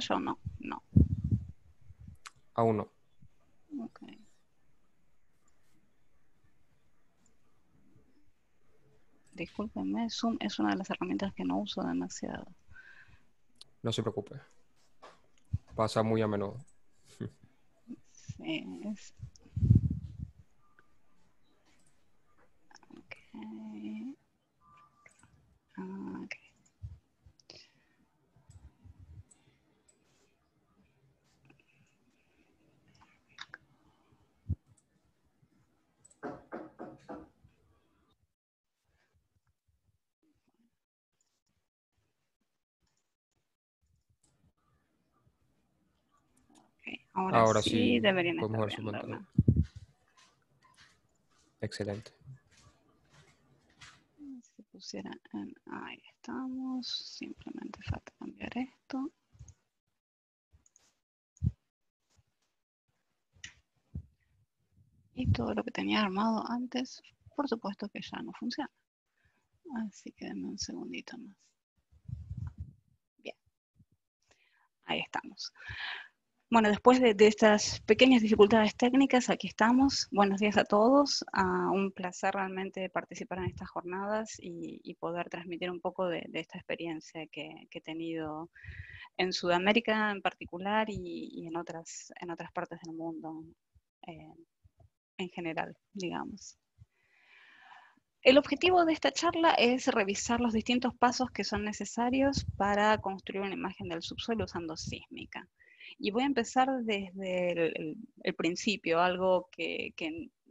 pantalla o no? No. Aún no. Ok. Discúlpenme, Zoom es una de las herramientas que no uso demasiado. No se preocupe. Pasa muy a menudo. Sí, es... Ok. Ahora, Ahora sí, sí deberían estar ver su viéndolo. pantalla. Excelente. Si pusiera en ahí estamos, simplemente falta cambiar esto. Y todo lo que tenía armado antes, por supuesto que ya no funciona. Así que denme un segundito más. Bien. Ahí estamos. Bueno, después de, de estas pequeñas dificultades técnicas, aquí estamos. Buenos días a todos. Ah, un placer realmente participar en estas jornadas y, y poder transmitir un poco de, de esta experiencia que, que he tenido en Sudamérica en particular y, y en, otras, en otras partes del mundo eh, en general, digamos. El objetivo de esta charla es revisar los distintos pasos que son necesarios para construir una imagen del subsuelo usando sísmica. Y voy a empezar desde el, principio, algo que,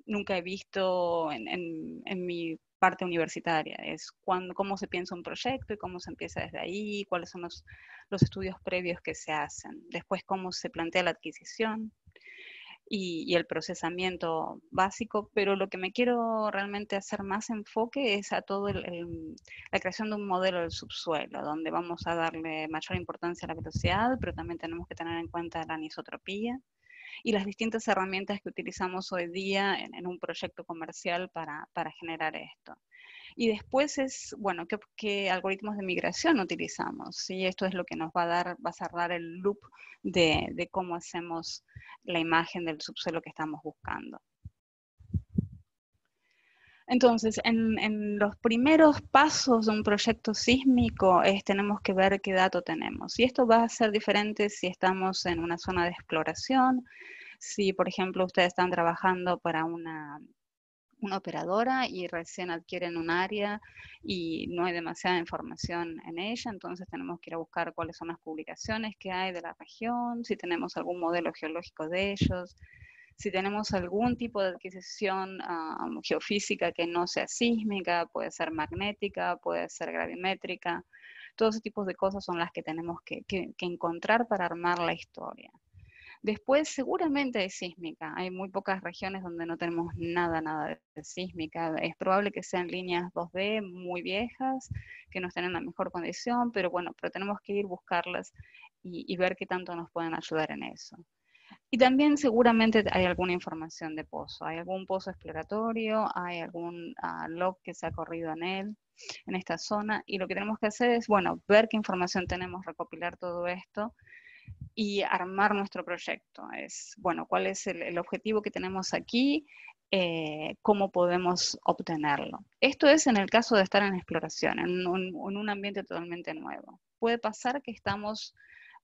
nunca he visto en, mi parte universitaria, es cómo se piensa un proyecto y cómo se empieza desde ahí, cuáles son los estudios previos que se hacen, después cómo se plantea la adquisición, y, y el procesamiento básico, pero lo que me quiero realmente hacer más enfoque es a todo el, el- la creación de un modelo del subsuelo, donde vamos a darle mayor importancia a la velocidad, pero también tenemos que tener en cuenta la anisotropía y las distintas herramientas que utilizamos hoy día en, en un proyecto comercial para, para generar esto. Y después es, bueno, ¿qué, algoritmos de migración utilizamos? ¿sí? Esto es lo que nos va a dar, va a cerrar el loop de, cómo hacemos la imagen del subsuelo que estamos buscando. Entonces, en, los primeros pasos de un proyecto sísmico tenemos que ver qué dato tenemos. Y esto va a ser diferente si estamos en una zona de exploración, si por ejemplo ustedes están trabajando para una, una operadora y recién adquieren un área y no hay demasiada información en ella, entonces tenemos que ir a buscar cuáles son las publicaciones que hay de la región, si tenemos algún modelo geológico de ellos, si tenemos algún tipo de adquisición um, geofísica que no sea sísmica, puede ser magnética, puede ser gravimétrica, todo ese tipo de cosas son las que tenemos que encontrar para armar la historia. Después seguramente hay sísmica, hay muy pocas regiones donde no tenemos nada, nada de sísmica. Es probable que sean líneas 2D muy viejas, que no estén en la mejor condición, pero bueno, pero tenemos que ir buscarlas y, y ver qué tanto nos pueden ayudar en eso. Y también seguramente hay alguna información de pozo, hay algún pozo exploratorio, hay algún uh, log que se ha corrido en él, en esta zona, y lo que tenemos que hacer es, bueno, ver qué información tenemos, recopilar todo esto, y armar nuestro proyecto. Es, bueno, cuál es el, el objetivo que tenemos aquí, eh, cómo podemos obtenerlo. Esto es en el caso de estar en exploración, en un, en un ambiente totalmente nuevo. Puede pasar que estamos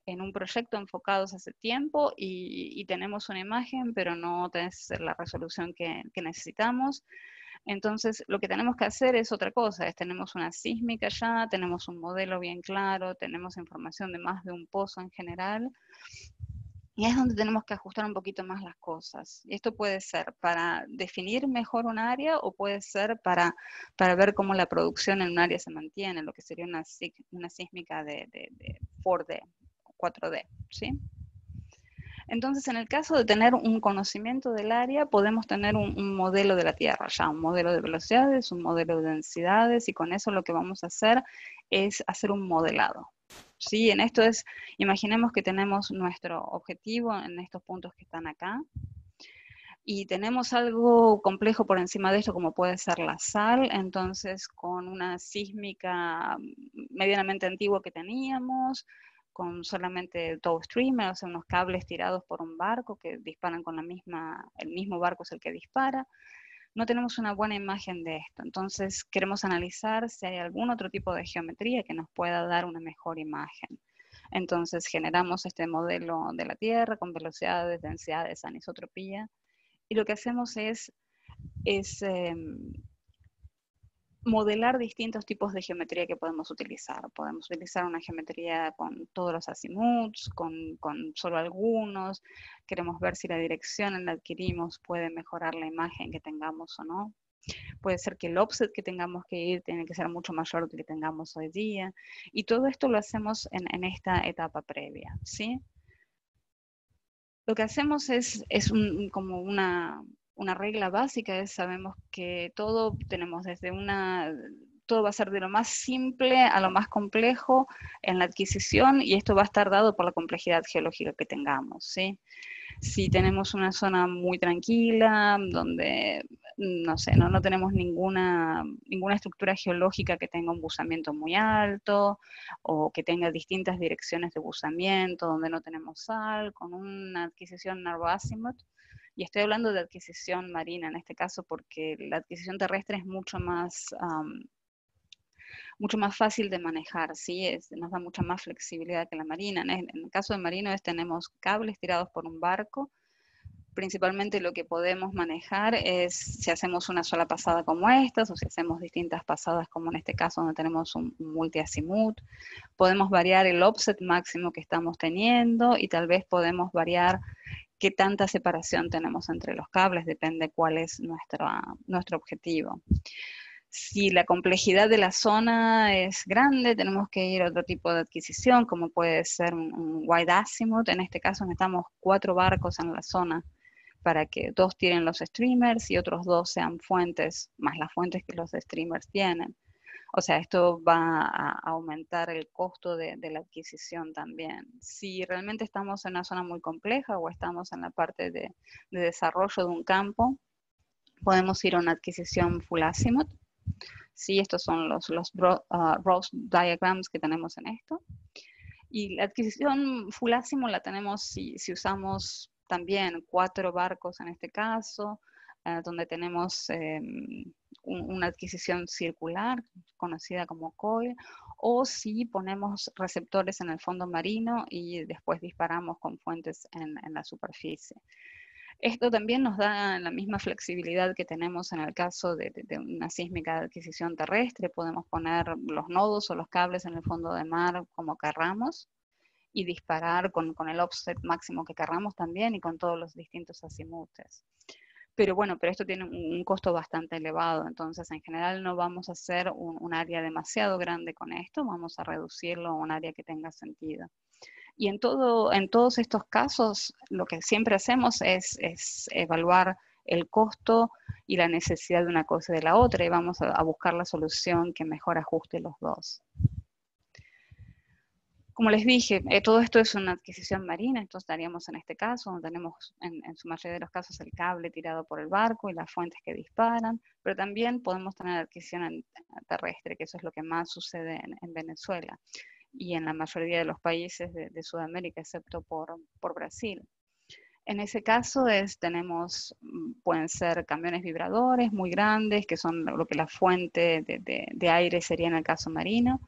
en un proyecto enfocados hace tiempo y, y, tenemos una imagen, pero no es la resolución que, que, necesitamos. Entonces, lo que tenemos que hacer es otra cosa, es tenemos una sísmica ya, tenemos un modelo bien claro, tenemos información de más de un pozo en general, y es donde tenemos que ajustar un poquito más las cosas. Esto puede ser para definir mejor un área o puede ser para, para ver cómo la producción en un área se mantiene, lo que sería una, una sísmica de, de, de 4D, 4D, ¿sí? Entonces, en el caso de tener un conocimiento del área, podemos tener un, un, modelo de la Tierra, ya un modelo de velocidades, un modelo de densidades, y con eso lo que vamos a hacer es hacer un modelado. Sí, en esto es, imaginemos que tenemos nuestro objetivo en estos puntos que están acá, y tenemos algo complejo por encima de esto, como puede ser la sal, entonces con una sísmica medianamente antigua que teníamos, con solamente tow streamer, o sea, unos cables tirados por un barco que disparan con la misma, el mismo barco es el que dispara. No tenemos una buena imagen de esto, entonces queremos analizar si hay algún otro tipo de geometría que nos pueda dar una mejor imagen. Entonces generamos este modelo de la Tierra con velocidades, densidades, anisotropía, y lo que hacemos es, es em, modelar distintos tipos de geometría que podemos utilizar. Podemos utilizar una geometría con todos los azimuts, con, con, solo algunos. Queremos ver si la dirección en la adquirimos puede mejorar la imagen que tengamos o no. Puede ser que el offset que tengamos que ir tiene que ser mucho mayor que que tengamos hoy día. Y todo esto lo hacemos en, en esta etapa previa, ¿sí? Lo que hacemos es, es un, como una, una regla básica es sabemos que todo tenemos desde una todo va a ser de lo más simple a lo más complejo en la adquisición y esto va a estar dado por la complejidad geológica que tengamos, ¿sí? Si tenemos una zona muy tranquila, donde, no sé, no, no tenemos ninguna, ninguna estructura geológica que tenga un buzamiento muy alto o que tenga distintas direcciones de buzamiento, donde no tenemos sal, con una adquisición narrow azimuth, y estoy hablando de adquisición marina en este caso porque la adquisición terrestre es mucho más, mucho más fácil de manejar, ¿sí? Es, nos da mucha más flexibilidad que la marina. En el, caso de marino es tenemos cables tirados por un barco, principalmente lo que podemos manejar es si hacemos una sola pasada como estas o si hacemos distintas pasadas como en este caso donde tenemos un multi-azimut. Podemos variar el offset máximo que estamos teniendo y tal vez podemos variar qué tanta separación tenemos entre los cables, depende cuál es nuestro objetivo. Si la complejidad de la zona es grande, tenemos que ir a otro tipo de adquisición, como puede ser un, wide azimuth. En este caso necesitamos cuatro barcos en la zona para que dos tiren los streamers y otros dos sean fuentes, más las fuentes que los streamers tienen. O sea, esto va a aumentar el costo de, la adquisición también. Si realmente estamos en una zona muy compleja o estamos en la parte de, desarrollo de un campo, podemos ir a una adquisición full azimuth. Sí, estos son los, los uh, diagrams que tenemos en esto. Y la adquisición full azimuth la tenemos si, si usamos también cuatro barcos en este caso, eh, donde tenemos em, una adquisición circular, conocida como coil, o si ponemos receptores en el fondo marino y después disparamos con fuentes en, la superficie. Esto también nos da la misma flexibilidad que tenemos en el caso de, una sísmica de adquisición terrestre. Podemos poner los nodos o los cables en el fondo de mar como querramos y disparar con, con el offset máximo que querramos también y con todos los distintos azimutes pero bueno, pero esto tiene un, costo bastante elevado, entonces en general no vamos a hacer un, área demasiado grande con esto, vamos a reducirlo a un área que tenga sentido. Y en, todo, en todos estos casos, lo que siempre hacemos es, evaluar el costo y la necesidad de una cosa y de la otra y vamos a buscar la solución que mejor ajuste los dos. Como les dije, eh, todo esto es una adquisición marina, entonces estaríamos en este caso, donde tenemos en, su mayoría de los casos el cable tirado por el barco y las fuentes que disparan, pero también podemos tener adquisición terrestre, que eso es lo que más sucede en, Venezuela y en la mayoría de los países de, Sudamérica, excepto por, por, Brasil. En ese caso es, tenemos, mm, pueden ser camiones vibradores muy grandes, que son lo que la fuente de, de aire sería en el caso marino,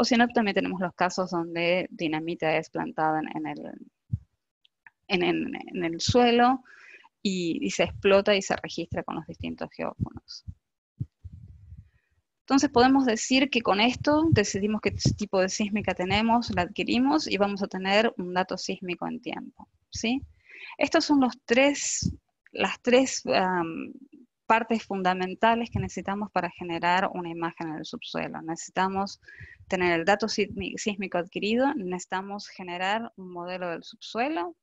o si no, también tenemos los casos donde dinamita es plantada en, el, en, el, suelo y, se explota y se registra con los distintos geófonos. Entonces podemos decir que con esto decidimos qué tipo de sísmica tenemos, la adquirimos y vamos a tener un dato sísmico en tiempo. ¿sí? Estos son los tres, las tres partes fundamentales que necesitamos para generar una imagen en el subsuelo. Necesitamos tener el dato sísmico adquirido, necesitamos generar un modelo del subsuelo.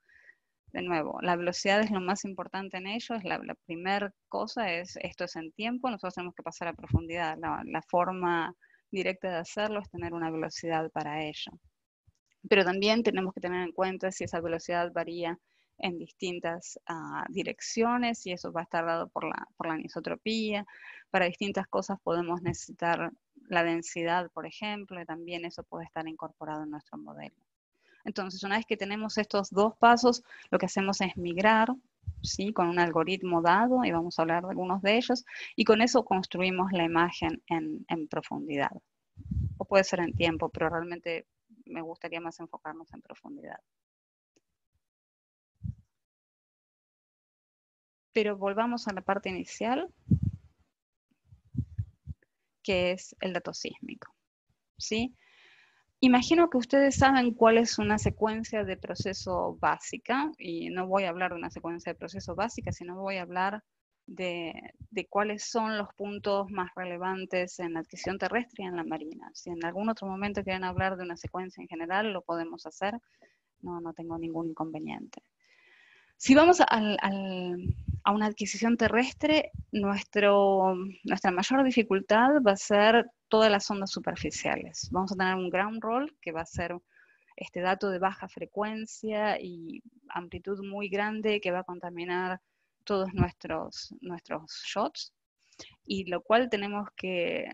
De nuevo, la velocidad es lo más importante en ello, es la, primera cosa, es esto es en tiempo, nosotros tenemos que pasar a profundidad. La, la forma directa de hacerlo es tener una velocidad para ello. Pero también tenemos que tener en cuenta si esa velocidad varía en distintas ah, direcciones y eso va a estar dado por la, por la anisotropía. Para distintas cosas podemos necesitar la densidad, por ejemplo, y también eso puede estar incorporado en nuestro modelo. Entonces, una vez que tenemos estos dos pasos, lo que hacemos es migrar, ¿sí? Con un algoritmo dado, y vamos a hablar de algunos de ellos, y con eso construimos la imagen en, en profundidad. O puede ser en tiempo, pero realmente me gustaría más enfocarnos en profundidad. Pero volvamos a la parte inicial, que es el dato sísmico. ¿sí? Imagino que ustedes saben cuál es una secuencia de proceso básica, y no voy a hablar de una secuencia de proceso básica, sino voy a hablar de, cuáles son los puntos más relevantes en la adquisición terrestre y en la marina. Si en algún otro momento quieren hablar de una secuencia en general, lo podemos hacer, no, no tengo ningún inconveniente. Si vamos a una adquisición terrestre, nuestra mayor dificultad va a ser todas las ondas superficiales. Vamos a tener un ground roll que va a ser este dato de baja frecuencia y amplitud muy grande que va a contaminar todos nuestros shots y lo cual tenemos que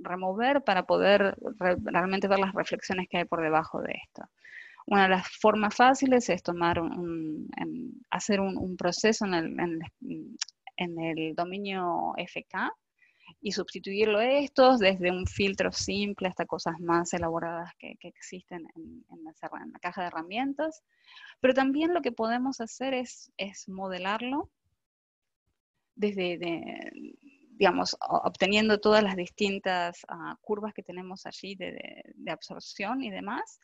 remover para poder realmente ver las reflexiones que hay por debajo de esto. Una de las formas fáciles es tomar un, hacer un, proceso en el, en el, dominio FK y sustituirlo a estos desde un filtro simple hasta cosas más elaboradas que, existen en, la, caja de herramientas. Pero también lo que podemos hacer es, es modelarlo desde, digamos, obteniendo todas las distintas ah, curvas que tenemos allí de, de, absorción y demás,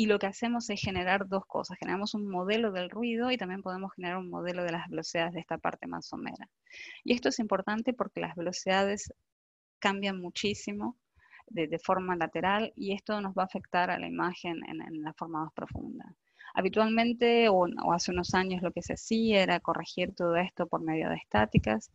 y lo que hacemos es generar dos cosas. Generamos un modelo del ruido y también podemos generar un modelo de las velocidades de esta parte más somera. Y esto es importante porque las velocidades cambian muchísimo de, forma lateral y esto nos va a afectar a la imagen en, la forma más profunda. Habitualmente, o, hace unos años, lo que se hacía era corregir todo esto por medio de estáticas.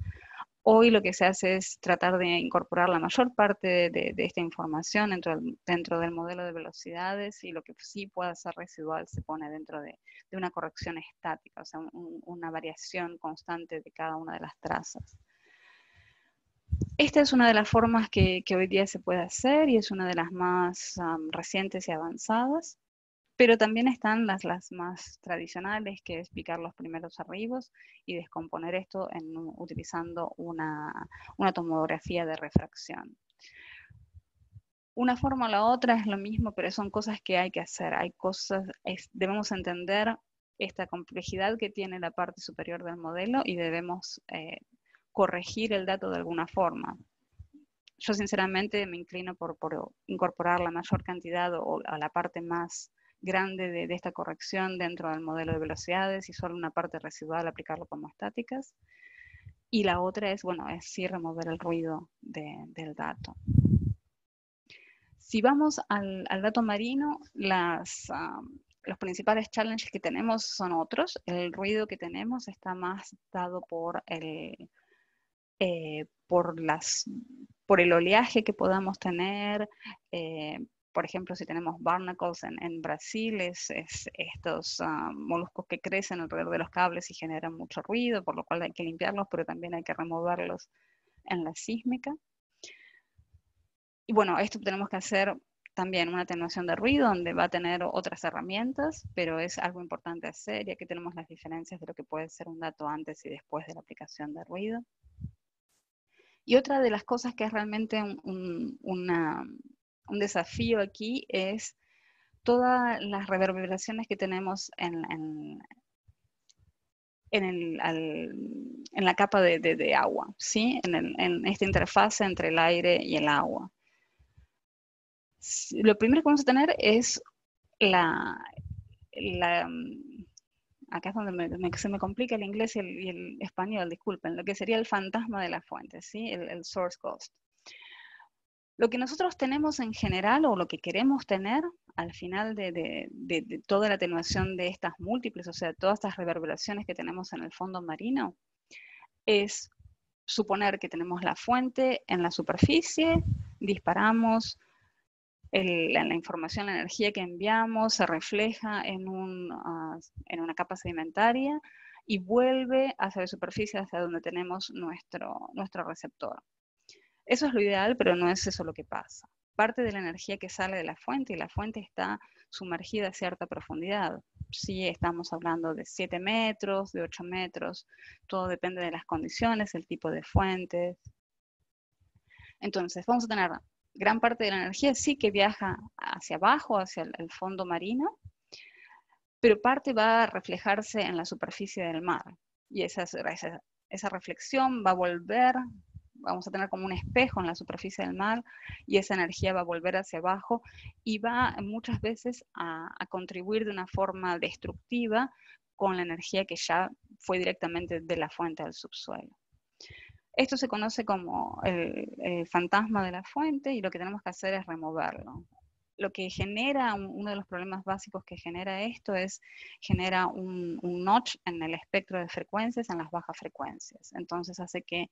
Hoy lo que se hace es tratar de incorporar la mayor parte de, esta información dentro del, modelo de velocidades y lo que sí pueda ser residual se pone dentro de, una corrección estática, o sea, una variación constante de cada una de las trazas. Esta es una de las formas que, hoy día se puede hacer y es una de las más recientes y avanzadas pero también están las, las más tradicionales, que es picar los primeros arribos y descomponer esto en, utilizando una, tomografía de refracción. Una forma o la otra es lo mismo, pero son cosas que hay que hacer. Hay cosas, debemos entender esta complejidad que tiene la parte superior del modelo y debemos eh, corregir el dato de alguna forma. Yo sinceramente me inclino por, por incorporar la mayor cantidad o a la parte más grande de, esta corrección dentro del modelo de velocidades y solo una parte residual aplicarlo como estáticas. Y la otra es, bueno, es sí remover el ruido del dato. Si vamos al, dato marino, las, los principales challenges que tenemos son otros. El ruido que tenemos está más dado por el, eh, por, las, por el oleaje que podamos tener, eh, por ejemplo, si tenemos barnacles en, Brasil, es, estos ah, moluscos que crecen alrededor de los cables y generan mucho ruido, por lo cual hay que limpiarlos, pero también hay que removerlos en la sísmica. Y bueno, esto tenemos que hacer también una atenuación de ruido, donde va a tener otras herramientas, pero es algo importante hacer, ya que tenemos las diferencias de lo que puede ser un dato antes y después de la aplicación de ruido. Y otra de las cosas que es realmente una, un desafío aquí es todas las reverberaciones que tenemos en, la capa de, agua, ¿sí? En, esta interfase entre el aire y el agua. Lo primero que vamos a tener es la, acá es donde se me complica el inglés y el, español, disculpen, lo que sería el fantasma de la fuente, ¿sí? el source ghost. Lo que nosotros tenemos en general o lo que queremos tener al final de, toda la atenuación de estas múltiples, o sea, todas estas reverberaciones que tenemos en el fondo marino, es suponer que tenemos la fuente en la superficie, disparamos, la, información, la energía que enviamos se refleja en, ah, en una capa sedimentaria y vuelve hacia la superficie, hacia donde tenemos nuestro receptor. Eso es lo ideal, pero no es eso lo que pasa. Parte de la energía que sale de la fuente, y la fuente está sumergida a cierta profundidad. Si estamos hablando de 7 metros, de 8 metros, todo depende de las condiciones, el tipo de fuentes. Entonces, vamos a tener gran parte de la energía sí que viaja hacia abajo, hacia el fondo marino, pero parte va a reflejarse en la superficie del mar. Y esa, esa, esa reflexión va a volver, vamos a tener como un espejo en la superficie del mar y esa energía va a volver hacia abajo y va muchas veces a, contribuir de una forma destructiva con la energía que ya fue directamente de la fuente al subsuelo. Esto se conoce como el, fantasma de la fuente y lo que tenemos que hacer es removerlo lo que genera, uno de los problemas básicos que genera esto es, genera un, notch en el espectro de frecuencias en las bajas frecuencias. Entonces hace que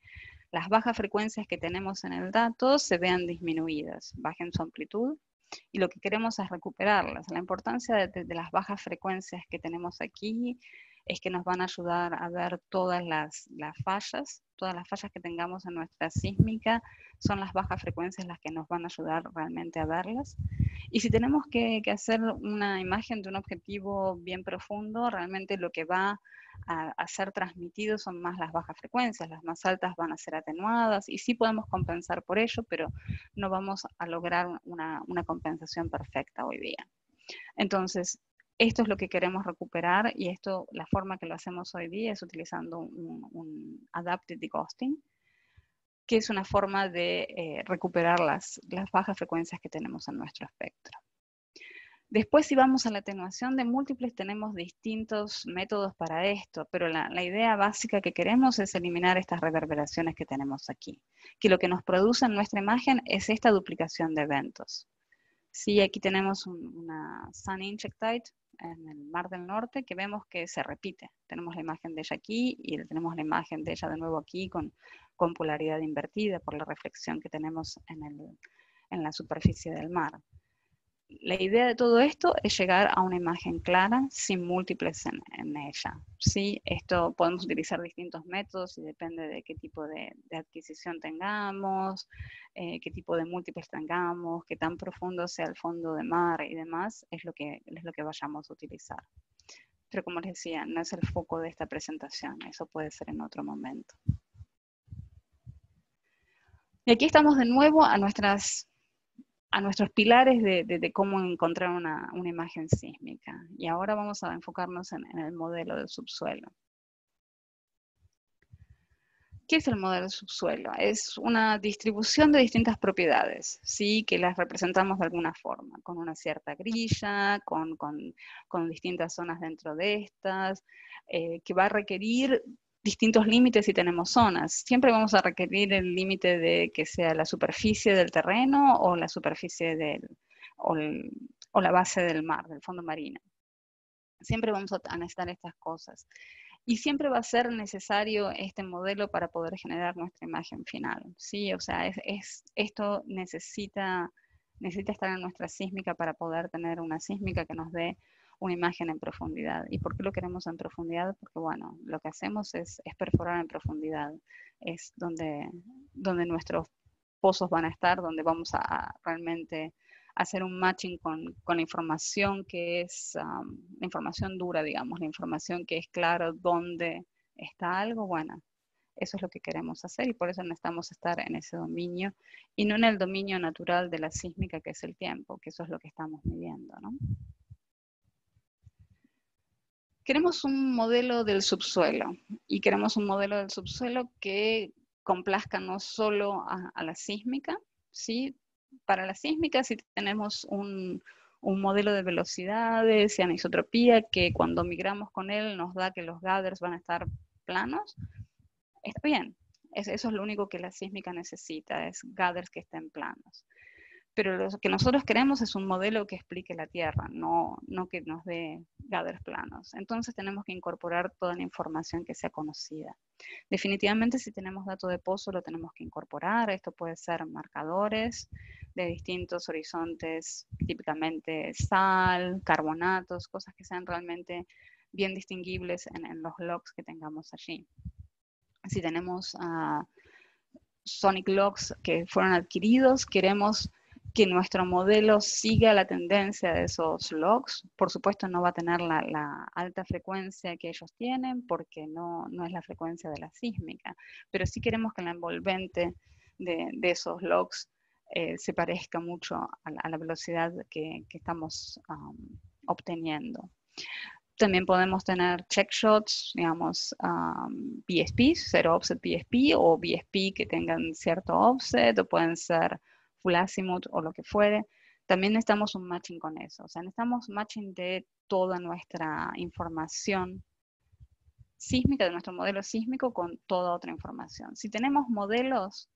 las bajas frecuencias que tenemos en el dato se vean disminuidas, bajen su amplitud y lo que queremos es recuperarlas. La importancia de, de las bajas frecuencias que tenemos aquí es que nos van a ayudar a ver todas las, fallas, todas las fallas que tengamos en nuestra sísmica, son las bajas frecuencias las que nos van a ayudar realmente a verlas. Y si tenemos que, hacer una imagen de un objetivo bien profundo, realmente lo que va a, ser transmitido son más las bajas frecuencias, las más altas van a ser atenuadas y sí podemos compensar por ello, pero no vamos a lograr una, una compensación perfecta hoy día. Entonces, esto es lo que queremos recuperar y esto, la forma que lo hacemos hoy día es utilizando un, adapted deghosting, que es una forma de eh, recuperar las, las bajas frecuencias que tenemos en nuestro espectro. Después, si vamos a la atenuación de múltiples, tenemos distintos métodos para esto, pero la, idea básica que queremos es eliminar estas reverberaciones que tenemos aquí, que lo que nos produce en nuestra imagen es esta duplicación de eventos. Sí, aquí tenemos una Sun Injectite en el Mar del Norte que vemos que se repite. Tenemos la imagen de ella aquí y tenemos la imagen de ella de nuevo aquí con, con polaridad invertida por la reflexión que tenemos en, el, en la superficie del mar la idea de todo esto es llegar a una imagen clara sin múltiples en, ella. Sí, esto podemos utilizar distintos métodos y depende de qué tipo de, adquisición tengamos, eh, qué tipo de múltiples tengamos, qué tan profundo sea el fondo de mar y demás, es lo que, es lo que vayamos a utilizar. Pero como les decía, no es el foco de esta presentación, eso puede ser en otro momento. Y aquí estamos de nuevo a nuestras a nuestros pilares de, cómo encontrar una, imagen sísmica. Y ahora vamos a enfocarnos en, el modelo del subsuelo. ¿Qué es el modelo del subsuelo? Es una distribución de distintas propiedades, ¿sí? que las representamos de alguna forma, con una cierta grilla, con, distintas zonas dentro de estas, eh, que va a requerir distintos límites si tenemos zonas. Siempre vamos a requerir el límite de que sea la superficie del terreno o la superficie del, o, la base del mar, del fondo marino. Siempre vamos a necesitar estas cosas. Y siempre va a ser necesario este modelo para poder generar nuestra imagen final. Sí, o sea, es, esto necesita, necesita estar en nuestra sísmica para poder tener una sísmica que nos dé una imagen en profundidad. ¿Y por qué lo queremos en profundidad? Porque, bueno, lo que hacemos es, perforar en profundidad. Es donde, donde nuestros pozos van a estar, donde vamos a, realmente hacer un matching con, la información que es información dura, digamos, la información que es claro dónde está algo, bueno, eso es lo que queremos hacer y por eso necesitamos estar en ese dominio y no en el dominio natural de la sísmica que es el tiempo, que eso es lo que estamos midiendo, ¿no? Queremos un modelo del subsuelo y queremos un modelo del subsuelo que complazca no solo a, la sísmica, ¿sí? Para la sísmica, si tenemos un, modelo de velocidades y anisotropía que cuando migramos con él nos da que los gathers van a estar planos, está bien. eso es lo único que la sísmica necesita, es gathers que estén planos pero lo que nosotros queremos es un modelo que explique la Tierra, no, no que nos dé gathers planos. Entonces tenemos que incorporar toda la información que sea conocida. Definitivamente si tenemos dato de pozo lo tenemos que incorporar. Esto puede ser marcadores de distintos horizontes, típicamente sal, carbonatos, cosas que sean realmente bien distinguibles en, los logs que tengamos allí. Si tenemos uh, sonic logs que fueron adquiridos, queremos que nuestro modelo siga la tendencia de esos logs. Por supuesto, no va a tener la, alta frecuencia que ellos tienen porque no, no, es la frecuencia de la sísmica, pero sí queremos que la envolvente de, esos logs eh, se parezca mucho a la, velocidad que, estamos um, obteniendo. También podemos tener check shots, digamos, um, cero offset BSP o BSP que tengan cierto offset o pueden ser full azimuth o lo que fuere. También necesitamos un matching con eso. O sea, necesitamos matching de toda nuestra información sísmica, de nuestro modelo sísmico con toda otra información. Si tenemos modelos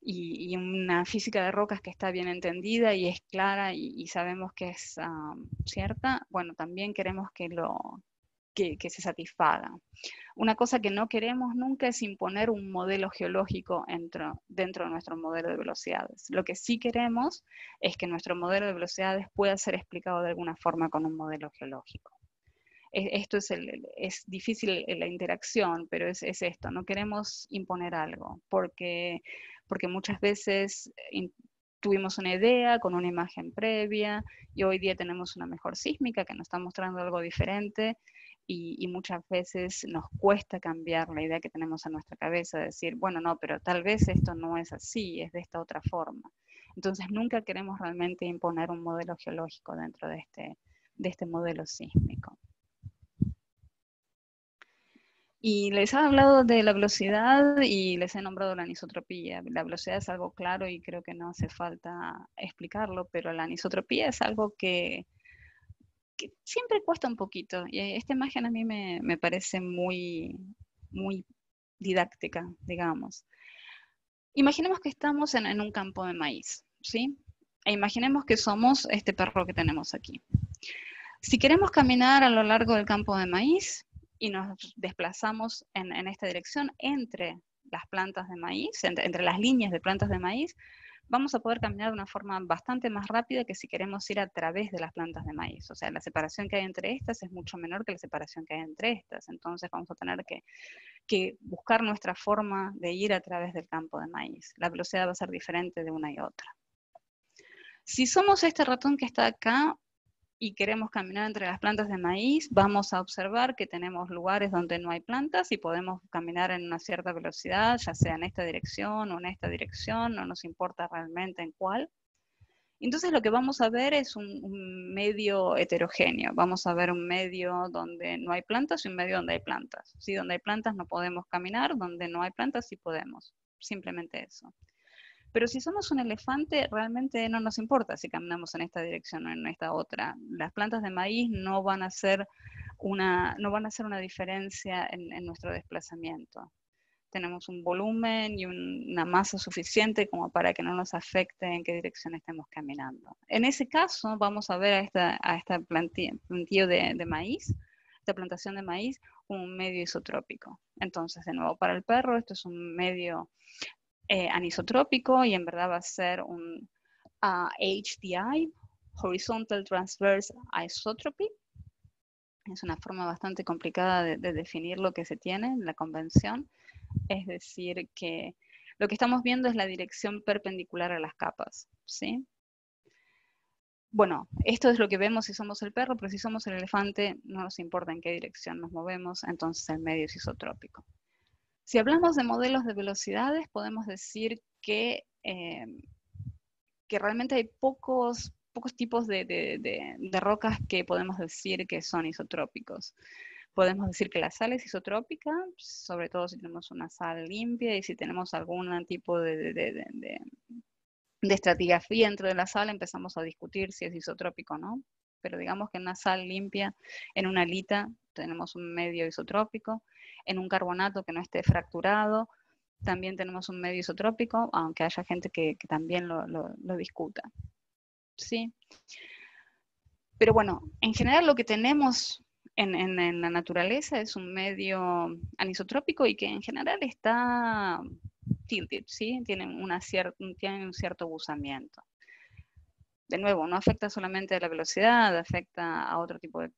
y, una física de rocas que está bien entendida y es clara y, sabemos que es cierta, bueno, también queremos que, lo, que, se satisfaga. Una cosa que no queremos nunca es imponer un modelo geológico dentro, dentro de nuestro modelo de velocidades. Lo que sí queremos es que nuestro modelo de velocidades pueda ser explicado de alguna forma con un modelo geológico esto es, es difícil la interacción, pero es, es, esto, no queremos imponer algo, porque porque muchas veces eh, tuvimos una idea con una imagen previa y hoy día tenemos una mejor sísmica que nos está mostrando algo diferente y, muchas veces nos cuesta cambiar la idea que tenemos en nuestra cabeza, decir, bueno, no, pero tal vez esto no es así, es de esta otra forma. Entonces nunca queremos realmente imponer un modelo geológico dentro de este, de este modelo sísmico. Y les he hablado de la velocidad y les he nombrado la anisotropía. La velocidad es algo claro y creo que no hace falta explicarlo, pero la anisotropía es algo que, siempre cuesta un poquito. Y esta imagen a mí me, parece muy, muy didáctica, digamos. Imaginemos que estamos en, en un campo de maíz, ¿sí? E imaginemos que somos este perro que tenemos aquí. Si queremos caminar a lo largo del campo de maíz, y nos desplazamos en, esta dirección entre las plantas de maíz, entre, las líneas de plantas de maíz, vamos a poder caminar de una forma bastante más rápida que si queremos ir a través de las plantas de maíz. O sea, la separación que hay entre estas es mucho menor que la separación que hay entre estas. Entonces vamos a tener que, que buscar nuestra forma de ir a través del campo de maíz. La velocidad va a ser diferente de una y otra. Si somos este ratón que está acá, y queremos caminar entre las plantas de maíz, vamos a observar que tenemos lugares donde no hay plantas y podemos caminar en una cierta velocidad, ya sea en esta dirección o en esta dirección, no nos importa realmente en cuál. Entonces lo que vamos a ver es un, medio heterogéneo. Vamos a ver un medio donde no hay plantas y un medio donde hay plantas. Si donde hay plantas no podemos caminar, donde no hay plantas sí podemos. Simplemente eso. Pero si somos un elefante, realmente no nos importa si caminamos en esta dirección o en esta otra. Las plantas de maíz no van a hacer una, no van a hacer una diferencia en, nuestro desplazamiento. Tenemos un volumen y una masa suficiente como para que no nos afecte en qué dirección estemos caminando. En ese caso, vvamos a ver a esta, a esta plantillo de, de maíz, esta plantación de maíz, un medio isotrópico. Entonces, de nuevo, para el perro, esto es un medio eh, anisotrópico y en verdad va a ser un HDI, Horizontal Transverse Isotropy. Es una forma bastante complicada de, definir lo que se tiene en la convención. Es decir, que lo que estamos viendo es la dirección perpendicular a las capas, ¿sí? Bueno, esto es lo que vemos si somos el perro, pero si somos el elefante no nos importa en qué dirección nos movemos, entonces el medio es isotrópico. Si hablamos de modelos de velocidades, podemos decir que, que realmente hay pocos, tipos de, rocas que podemos decir que son isotrópicos. Podemos decir que la sal es isotrópica, sobre todo si tenemos una sal limpia y si tenemos algún tipo de, de, estratigrafía dentro de la sal, empezamos a discutir si es isotrópico o no. Pero digamos que en una sal limpia, en una alita, tenemos un medio isotrópico en un carbonato que no esté fracturado. También tenemos un medio isotrópico, aunque haya gente que, también lo, discuta. ¿Sí? Pero bueno, en general lo que tenemos en, la naturaleza es un medio anisotrópico y que en general está tilted, ¿sí? Tiene, una tiene un cierto gusamiento de nuevo, no afecta solamente a la velocidad, afecta a otro tipo de,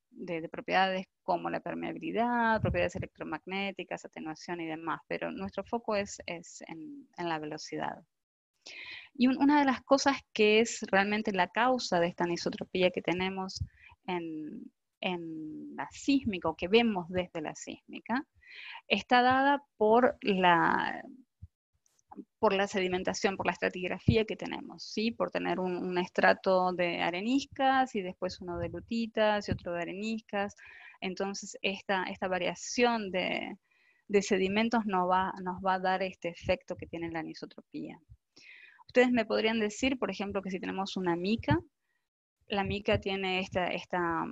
propiedades como la permeabilidad, propiedades electromagnéticas, atenuación y demás, pero nuestro foco es, en, la velocidad. Y una de las cosas que es realmente la causa de esta anisotropía que tenemos en, la sísmica o que vemos desde la sísmica, está dada por la, por la sedimentación, por la estratigrafía que tenemos, ¿sí? por tener un, estrato de areniscas y después uno de lutitas y otro de areniscas. Entonces, esta, esta variación de, sedimentos nos va, nos va a dar este efecto que tiene la anisotropía. Ustedes me podrían decir, por ejemplo, que si tenemos una mica, la mica tiene esta, esta,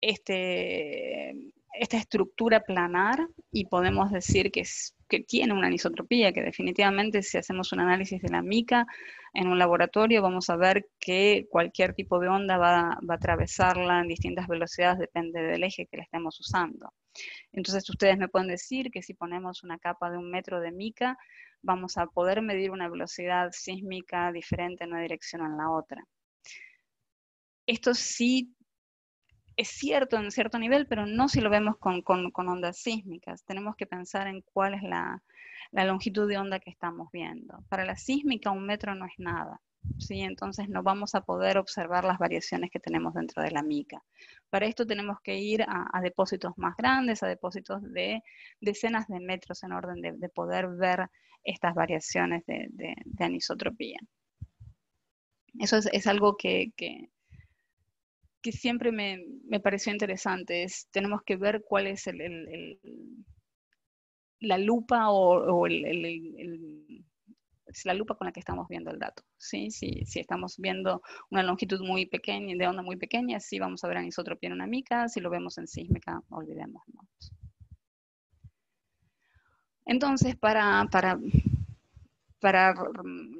este, esta estructura planar y podemos decir que, que tiene una anisotropía, que definitivamente si hacemos un análisis de la mica en un laboratorio vamos a ver que cualquier tipo de onda va, a atravesarla en distintas velocidades, depende del eje que le estemos usando. Entonces ustedes me pueden decir que si ponemos una capa de un metro de mica, vamos a poder medir una velocidad sísmica diferente en una dirección o en la otra. Esto sí es cierto en cierto nivel, pero no si lo vemos con, ondas sísmicas. Tenemos que pensar en cuál es la, longitud de onda que estamos viendo. Para la sísmica un metro no es nada. ¿sí? Entonces no vamos a poder observar las variaciones que tenemos dentro de la mica. Para esto tenemos que ir a, depósitos más grandes, a depósitos de decenas de metros en orden de poder ver estas variaciones de, anisotropía. Eso es, algo que, que, siempre me, pareció interesante. Es, tenemos que ver cuál es el, la lupa o, la lupa con la que estamos viendo el dato. ¿sí? Si, si, estamos viendo una longitud muy pequeña, de onda muy pequeña, sí vamos a ver anisotropía en una mica, si lo vemos en sísmica, olvidémonos. Entonces, para, para, para